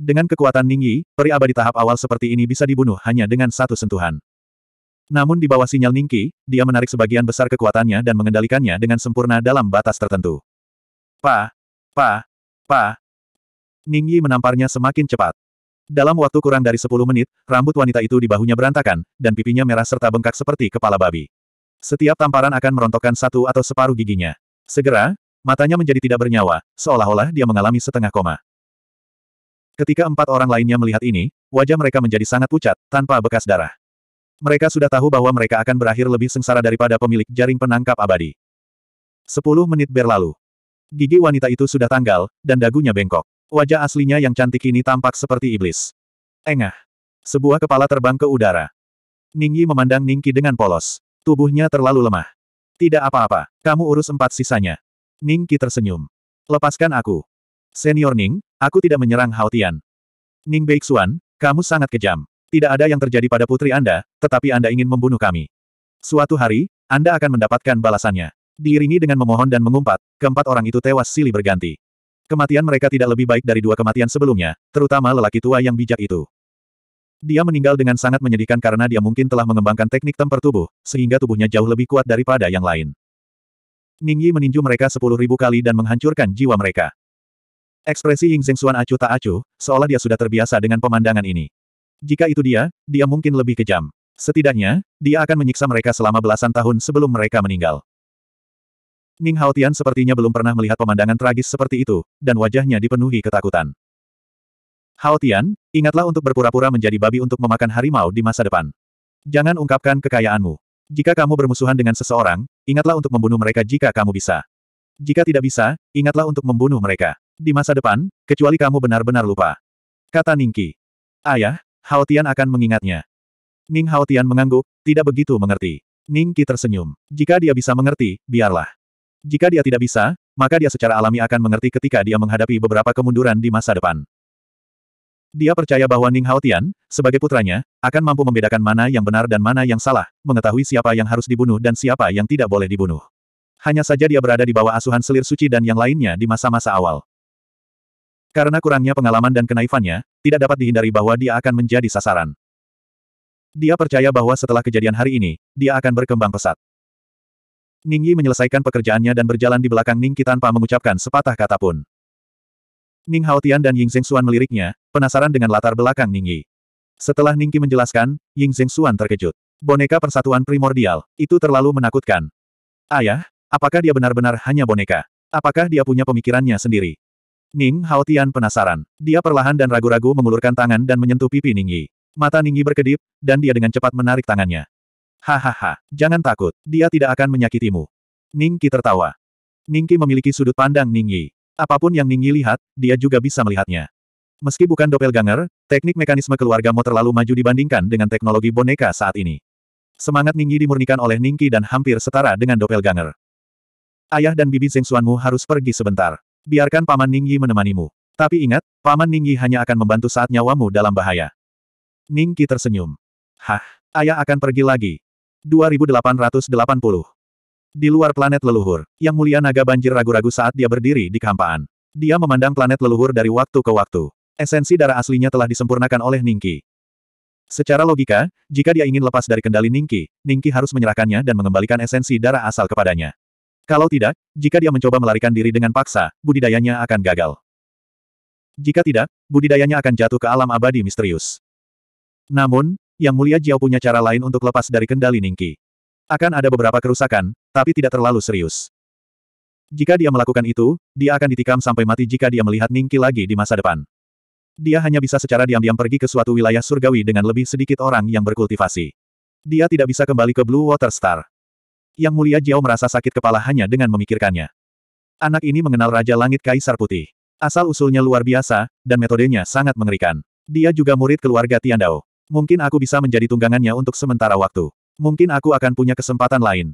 Dengan kekuatan Ningyi, peri abadi tahap awal seperti ini bisa dibunuh hanya dengan satu sentuhan. Namun di bawah sinyal Ningki, dia menarik sebagian besar kekuatannya dan mengendalikannya dengan sempurna dalam batas tertentu. Pa, pa, pa, Ning Yi menamparnya semakin cepat. Dalam waktu kurang dari 10 menit, rambut wanita itu di bahunya berantakan, dan pipinya merah serta bengkak seperti kepala babi. Setiap tamparan akan merontokkan satu atau separuh giginya. Segera, matanya menjadi tidak bernyawa, seolah-olah dia mengalami setengah koma. Ketika empat orang lainnya melihat ini, wajah mereka menjadi sangat pucat, tanpa bekas darah. Mereka sudah tahu bahwa mereka akan berakhir lebih sengsara daripada pemilik jaring penangkap abadi. Sepuluh menit berlalu. Gigi wanita itu sudah tanggal, dan dagunya bengkok. Wajah aslinya yang cantik ini tampak seperti iblis. Engah. Sebuah kepala terbang ke udara. Ningyi memandang Ningki dengan polos. Tubuhnya terlalu lemah. Tidak apa-apa, kamu urus empat sisanya. Ningki tersenyum. Lepaskan aku. Senior Ning, aku tidak menyerang Haotian. Ning Beixuan, kamu sangat kejam. Tidak ada yang terjadi pada putri Anda, tetapi Anda ingin membunuh kami. Suatu hari, Anda akan mendapatkan balasannya. Diiringi dengan memohon dan mengumpat, keempat orang itu tewas silih berganti. Kematian mereka tidak lebih baik dari dua kematian sebelumnya, terutama lelaki tua yang bijak itu. Dia meninggal dengan sangat menyedihkan karena dia mungkin telah mengembangkan teknik temper tubuh, sehingga tubuhnya jauh lebih kuat daripada yang lain. Ning Yi meninju mereka sepuluh ribu kali dan menghancurkan jiwa mereka. Ekspresi Ying Zhengxuan acuh tak acuh, seolah dia sudah terbiasa dengan pemandangan ini. Jika itu dia, dia mungkin lebih kejam. Setidaknya, dia akan menyiksa mereka selama belasan tahun sebelum mereka meninggal. Ning Haotian sepertinya belum pernah melihat pemandangan tragis seperti itu, dan wajahnya dipenuhi ketakutan. Haotian, ingatlah untuk berpura-pura menjadi babi untuk memakan harimau di masa depan. Jangan ungkapkan kekayaanmu. Jika kamu bermusuhan dengan seseorang, ingatlah untuk membunuh mereka jika kamu bisa. Jika tidak bisa, ingatlah untuk membunuh mereka. Di masa depan, kecuali kamu benar-benar lupa. Kata Ningki. Ayah, Haotian akan mengingatnya. Ning Haotian mengangguk, tidak begitu mengerti. Ningki tersenyum. Jika dia bisa mengerti, biarlah. Jika dia tidak bisa, maka dia secara alami akan mengerti ketika dia menghadapi beberapa kemunduran di masa depan. Dia percaya bahwa Ning Haotian, sebagai putranya, akan mampu membedakan mana yang benar dan mana yang salah, mengetahui siapa yang harus dibunuh dan siapa yang tidak boleh dibunuh. Hanya saja dia berada di bawah asuhan selir suci dan yang lainnya di masa-masa awal. Karena kurangnya pengalaman dan kenaifannya, tidak dapat dihindari bahwa dia akan menjadi sasaran. Dia percaya bahwa setelah kejadian hari ini, dia akan berkembang pesat. Ningyi menyelesaikan pekerjaannya dan berjalan di belakang Ningki tanpa mengucapkan sepatah kata pun. Ning Haotian dan Ying Zhengxuan meliriknya, penasaran dengan latar belakang Ningyi. Setelah Ningki menjelaskan, Ying Zhengxuan terkejut. Boneka persatuan primordial, itu terlalu menakutkan. Ayah, apakah dia benar-benar hanya boneka? Apakah dia punya pemikirannya sendiri? Ning Haotian penasaran. Dia perlahan dan ragu-ragu mengulurkan tangan dan menyentuh pipi Ningyi. Mata Ningyi berkedip, dan dia dengan cepat menarik tangannya. Hahaha, jangan takut, dia tidak akan menyakitimu. Ningki tertawa. Ningki memiliki sudut pandang Ningyi. Apa pun yang Ningyi lihat, dia juga bisa melihatnya. Meski bukan doppelganger, teknik mekanisme keluarga Mo terlalu maju dibandingkan dengan teknologi boneka saat ini. Semangat Ningyi dimurnikan oleh Ningki dan hampir setara dengan doppelganger. Ayah dan bibi Zengxuanmu harus pergi sebentar. Biarkan Paman Ningyi menemanimu. Tapi ingat, Paman Ningyi hanya akan membantu saat nyawamu dalam bahaya. Ningki tersenyum. Hah, ayah akan pergi lagi. 2880. Di luar planet leluhur, Yang Mulia Naga Banjir ragu-ragu saat dia berdiri di kehampaan. Dia memandang planet leluhur dari waktu ke waktu. Esensi darah aslinya telah disempurnakan oleh Ningki. Secara logika, jika dia ingin lepas dari kendali Ningki, Ningki harus menyerahkannya dan mengembalikan esensi darah asal kepadanya. Kalau tidak, jika dia mencoba melarikan diri dengan paksa, budidayanya akan gagal. Jika tidak, budidayanya akan jatuh ke alam abadi misterius. Namun, yang Mulia Jiao punya cara lain untuk lepas dari kendali Ningki. Akan ada beberapa kerusakan, tapi tidak terlalu serius. Jika dia melakukan itu, dia akan ditikam sampai mati jika dia melihat Ningki lagi di masa depan. Dia hanya bisa secara diam-diam pergi ke suatu wilayah surgawi dengan lebih sedikit orang yang berkultivasi. Dia tidak bisa kembali ke Blue Water Star. Yang Mulia Jiao merasa sakit kepala hanya dengan memikirkannya. Anak ini mengenal Raja Langit Kaisar Putih. Asal-usulnya luar biasa, dan metodenya sangat mengerikan. Dia juga murid keluarga Tiandao. Mungkin aku bisa menjadi tunggangannya untuk sementara waktu. Mungkin aku akan punya kesempatan lain.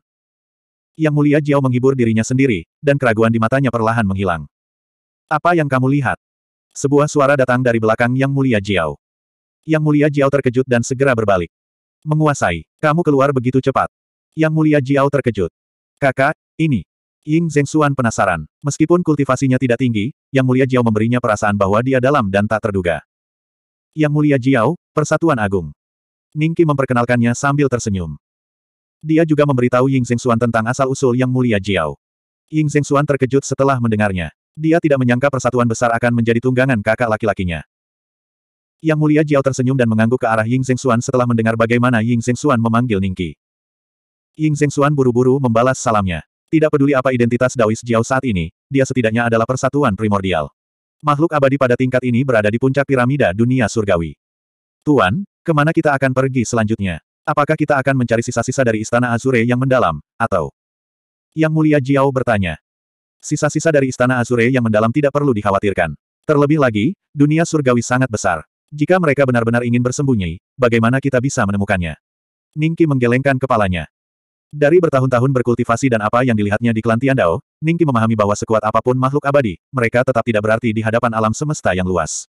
Yang mulia Jiao menghibur dirinya sendiri, dan keraguan di matanya perlahan menghilang. Apa yang kamu lihat? Sebuah suara datang dari belakang Yang mulia Jiao. Yang mulia Jiao terkejut dan segera berbalik. Menguasai, kamu keluar begitu cepat. Yang mulia Jiao terkejut. Kakak, ini. Ying Zhengxuan penasaran. Meskipun kultivasinya tidak tinggi, Yang mulia Jiao memberinya perasaan bahwa dia dalam dan tak terduga. Yang mulia Jiao, Persatuan Agung. Ningki memperkenalkannya sambil tersenyum. Dia juga memberitahu Ying Zhengxuan tentang asal-usul Yang Mulia Jiao. Ying Zhengxuan terkejut setelah mendengarnya. Dia tidak menyangka persatuan besar akan menjadi tunggangan kakak laki-lakinya. Yang Mulia Jiao tersenyum dan mengangguk ke arah Ying Zhengxuan setelah mendengar bagaimana Ying Zhengxuan memanggil Ningki. Ying Zhengxuan buru-buru membalas salamnya. Tidak peduli apa identitas Daois Jiao saat ini, dia setidaknya adalah persatuan primordial. Makhluk abadi pada tingkat ini berada di puncak piramida dunia surgawi. Tuan, ke mana kita akan pergi selanjutnya? Apakah kita akan mencari sisa-sisa dari Istana Azure yang mendalam, atau? Yang Mulia Jiao bertanya. Sisa-sisa dari Istana Azure yang mendalam tidak perlu dikhawatirkan. Terlebih lagi, dunia surgawi sangat besar. Jika mereka benar-benar ingin bersembunyi, bagaimana kita bisa menemukannya? Ningki menggelengkan kepalanya. Dari bertahun-tahun berkultivasi dan apa yang dilihatnya di klan Tiandao, Ningki memahami bahwa sekuat apa pun makhluk abadi, mereka tetap tidak berarti di hadapan alam semesta yang luas.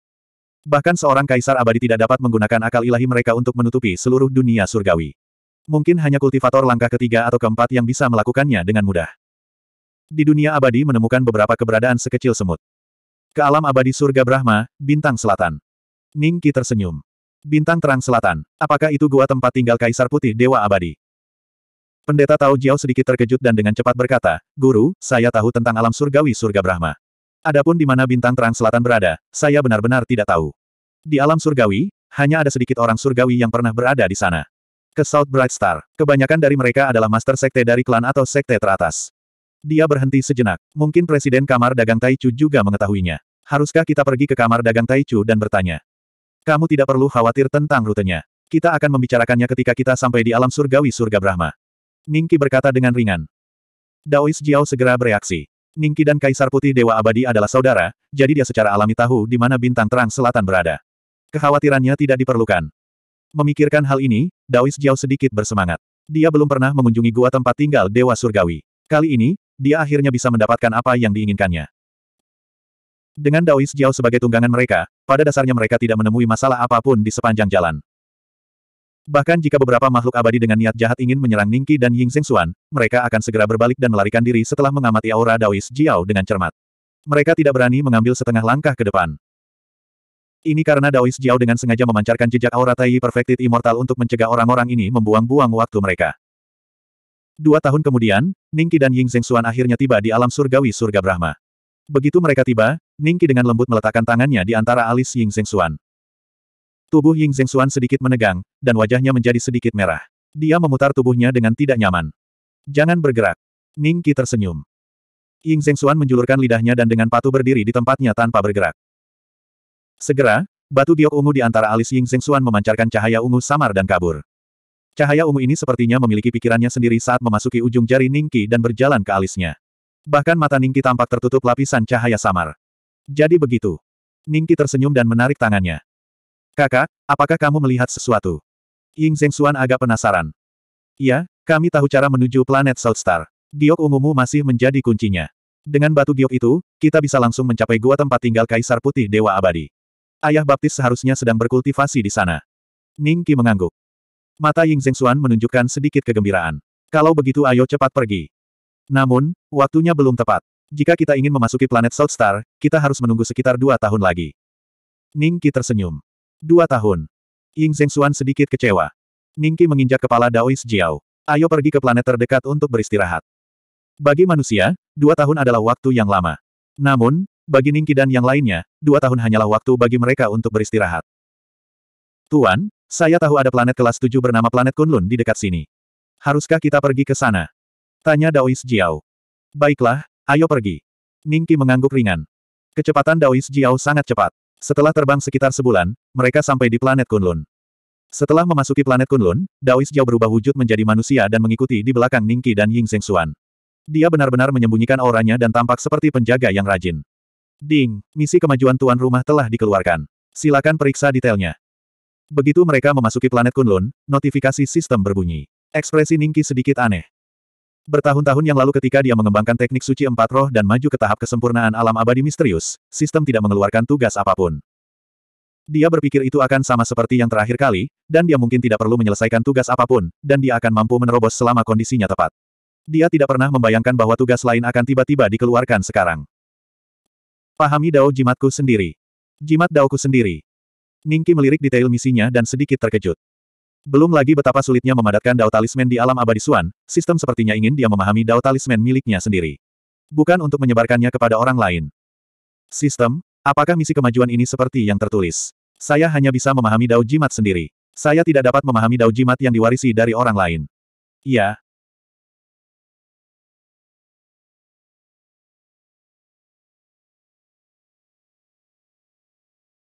Bahkan seorang kaisar abadi tidak dapat menggunakan akal ilahi mereka untuk menutupi seluruh dunia surgawi. Mungkin hanya kultivator langkah ketiga atau keempat yang bisa melakukannya dengan mudah. Di dunia abadi menemukan beberapa keberadaan sekecil semut. Ke alam abadi surga Brahma, bintang selatan. Ningki tersenyum. Bintang terang selatan, apakah itu gua tempat tinggal kaisar putih dewa abadi? Pendeta Tao Jiao sedikit terkejut dan dengan cepat berkata, Guru, saya tahu tentang alam surgawi surga Brahma. Adapun di mana bintang terang selatan berada, saya benar-benar tidak tahu. Di alam surgawi, hanya ada sedikit orang surgawi yang pernah berada di sana. Ke South Bright Star, kebanyakan dari mereka adalah master sekte dari klan atau sekte teratas. Dia berhenti sejenak. Mungkin Presiden Kamar Dagang Taichu juga mengetahuinya. Haruskah kita pergi ke Kamar Dagang Taichu dan bertanya? Kamu tidak perlu khawatir tentang rutenya. Kita akan membicarakannya ketika kita sampai di alam surgawi surga Brahma. Ningki berkata dengan ringan. Daois Jiao segera bereaksi. Ningki dan Kaisar Putih Dewa Abadi adalah saudara, jadi dia secara alami tahu di mana bintang terang selatan berada. Kekhawatirannya tidak diperlukan. Memikirkan hal ini, Daois Jiao sedikit bersemangat. Dia belum pernah mengunjungi gua tempat tinggal Dewa Surgawi. Kali ini, dia akhirnya bisa mendapatkan apa yang diinginkannya. Dengan Daois Jiao sebagai tunggangan mereka, pada dasarnya mereka tidak menemui masalah apa pun di sepanjang jalan. Bahkan jika beberapa makhluk abadi dengan niat jahat ingin menyerang Ningki dan Ying Zhengxuan, mereka akan segera berbalik dan melarikan diri setelah mengamati aura Daois Jiao dengan cermat. Mereka tidak berani mengambil setengah langkah ke depan. Ini karena Daois Jiao dengan sengaja memancarkan jejak aura Tai Perfected Immortal untuk mencegah orang-orang ini membuang-buang waktu mereka. Dua tahun kemudian, Ningki dan Ying Zhengxuan akhirnya tiba di alam surgawi surga Brahma. Begitu mereka tiba, Ningki dengan lembut meletakkan tangannya di antara alis Ying Zhengxuan. Tubuh Ying Zhengxuan sedikit menegang, dan wajahnya menjadi sedikit merah. Dia memutar tubuhnya dengan tidak nyaman. Jangan bergerak. Ningki tersenyum. Ying Zhengxuan menjulurkan lidahnya dan dengan patuh berdiri di tempatnya tanpa bergerak. Segera, batu giok ungu di antara alis Ying Zhengxuan memancarkan cahaya ungu samar dan kabur. Cahaya ungu ini sepertinya memiliki pikirannya sendiri saat memasuki ujung jari Ningki dan berjalan ke alisnya. Bahkan mata Ningki tampak tertutup lapisan cahaya samar. Jadi begitu. Ningki tersenyum dan menarik tangannya. Kakak, apakah kamu melihat sesuatu? Ying Zhengxuan agak penasaran. Iya, kami tahu cara menuju planet South Star. Giok ungumu masih menjadi kuncinya. Dengan batu giok itu, kita bisa langsung mencapai gua tempat tinggal Kaisar Putih Dewa Abadi. Ayah baptis seharusnya sedang berkultivasi di sana. Ning Qi mengangguk. Mata Ying Zhengxuan menunjukkan sedikit kegembiraan. Kalau begitu ayo cepat pergi. Namun, waktunya belum tepat. Jika kita ingin memasuki planet South Star, kita harus menunggu sekitar dua tahun lagi. Ning Qi tersenyum. Dua tahun. Ying Zhengxuan sedikit kecewa. Ning Qi menginjak kepala Daois Jiao. Ayo pergi ke planet terdekat untuk beristirahat. Bagi manusia, dua tahun adalah waktu yang lama. Namun, bagi Ningki dan yang lainnya, dua tahun hanyalah waktu bagi mereka untuk beristirahat. Tuan, saya tahu ada planet kelas tujuh bernama planet Kunlun di dekat sini. Haruskah kita pergi ke sana? Tanya Daois Jiao. Baiklah, ayo pergi. Ningki mengangguk ringan. Kecepatan Daois Jiao sangat cepat. Setelah terbang sekitar sebulan, mereka sampai di planet Kunlun. Setelah memasuki planet Kunlun, Daois Jiao berubah wujud menjadi manusia dan mengikuti di belakang Ningki dan Ying Zhengxuan. Dia benar-benar menyembunyikan auranya dan tampak seperti penjaga yang rajin. Ding, misi kemajuan tuan rumah telah dikeluarkan. Silakan periksa detailnya. Begitu mereka memasuki planet Kunlun, notifikasi sistem berbunyi. Ekspresi Ningki sedikit aneh. Bertahun-tahun yang lalu ketika dia mengembangkan teknik suci empat roh dan maju ke tahap kesempurnaan alam abadi misterius, sistem tidak mengeluarkan tugas apa pun. Dia berpikir itu akan sama seperti yang terakhir kali, dan dia mungkin tidak perlu menyelesaikan tugas apa pun, dan dia akan mampu menerobos selama kondisinya tepat. Dia tidak pernah membayangkan bahwa tugas lain akan tiba-tiba dikeluarkan sekarang. Pahami dao jimatku sendiri. Jimat daoku sendiri. Ningki melirik detail misinya dan sedikit terkejut. Belum lagi betapa sulitnya memadatkan dao talisman di alam abadi Suan, sistem sepertinya ingin dia memahami dao talisman miliknya sendiri. Bukan untuk menyebarkannya kepada orang lain. Sistem, apakah misi kemajuan ini seperti yang tertulis? Saya hanya bisa memahami dao jimat sendiri. Saya tidak dapat memahami dao jimat yang diwarisi dari orang lain. Iya,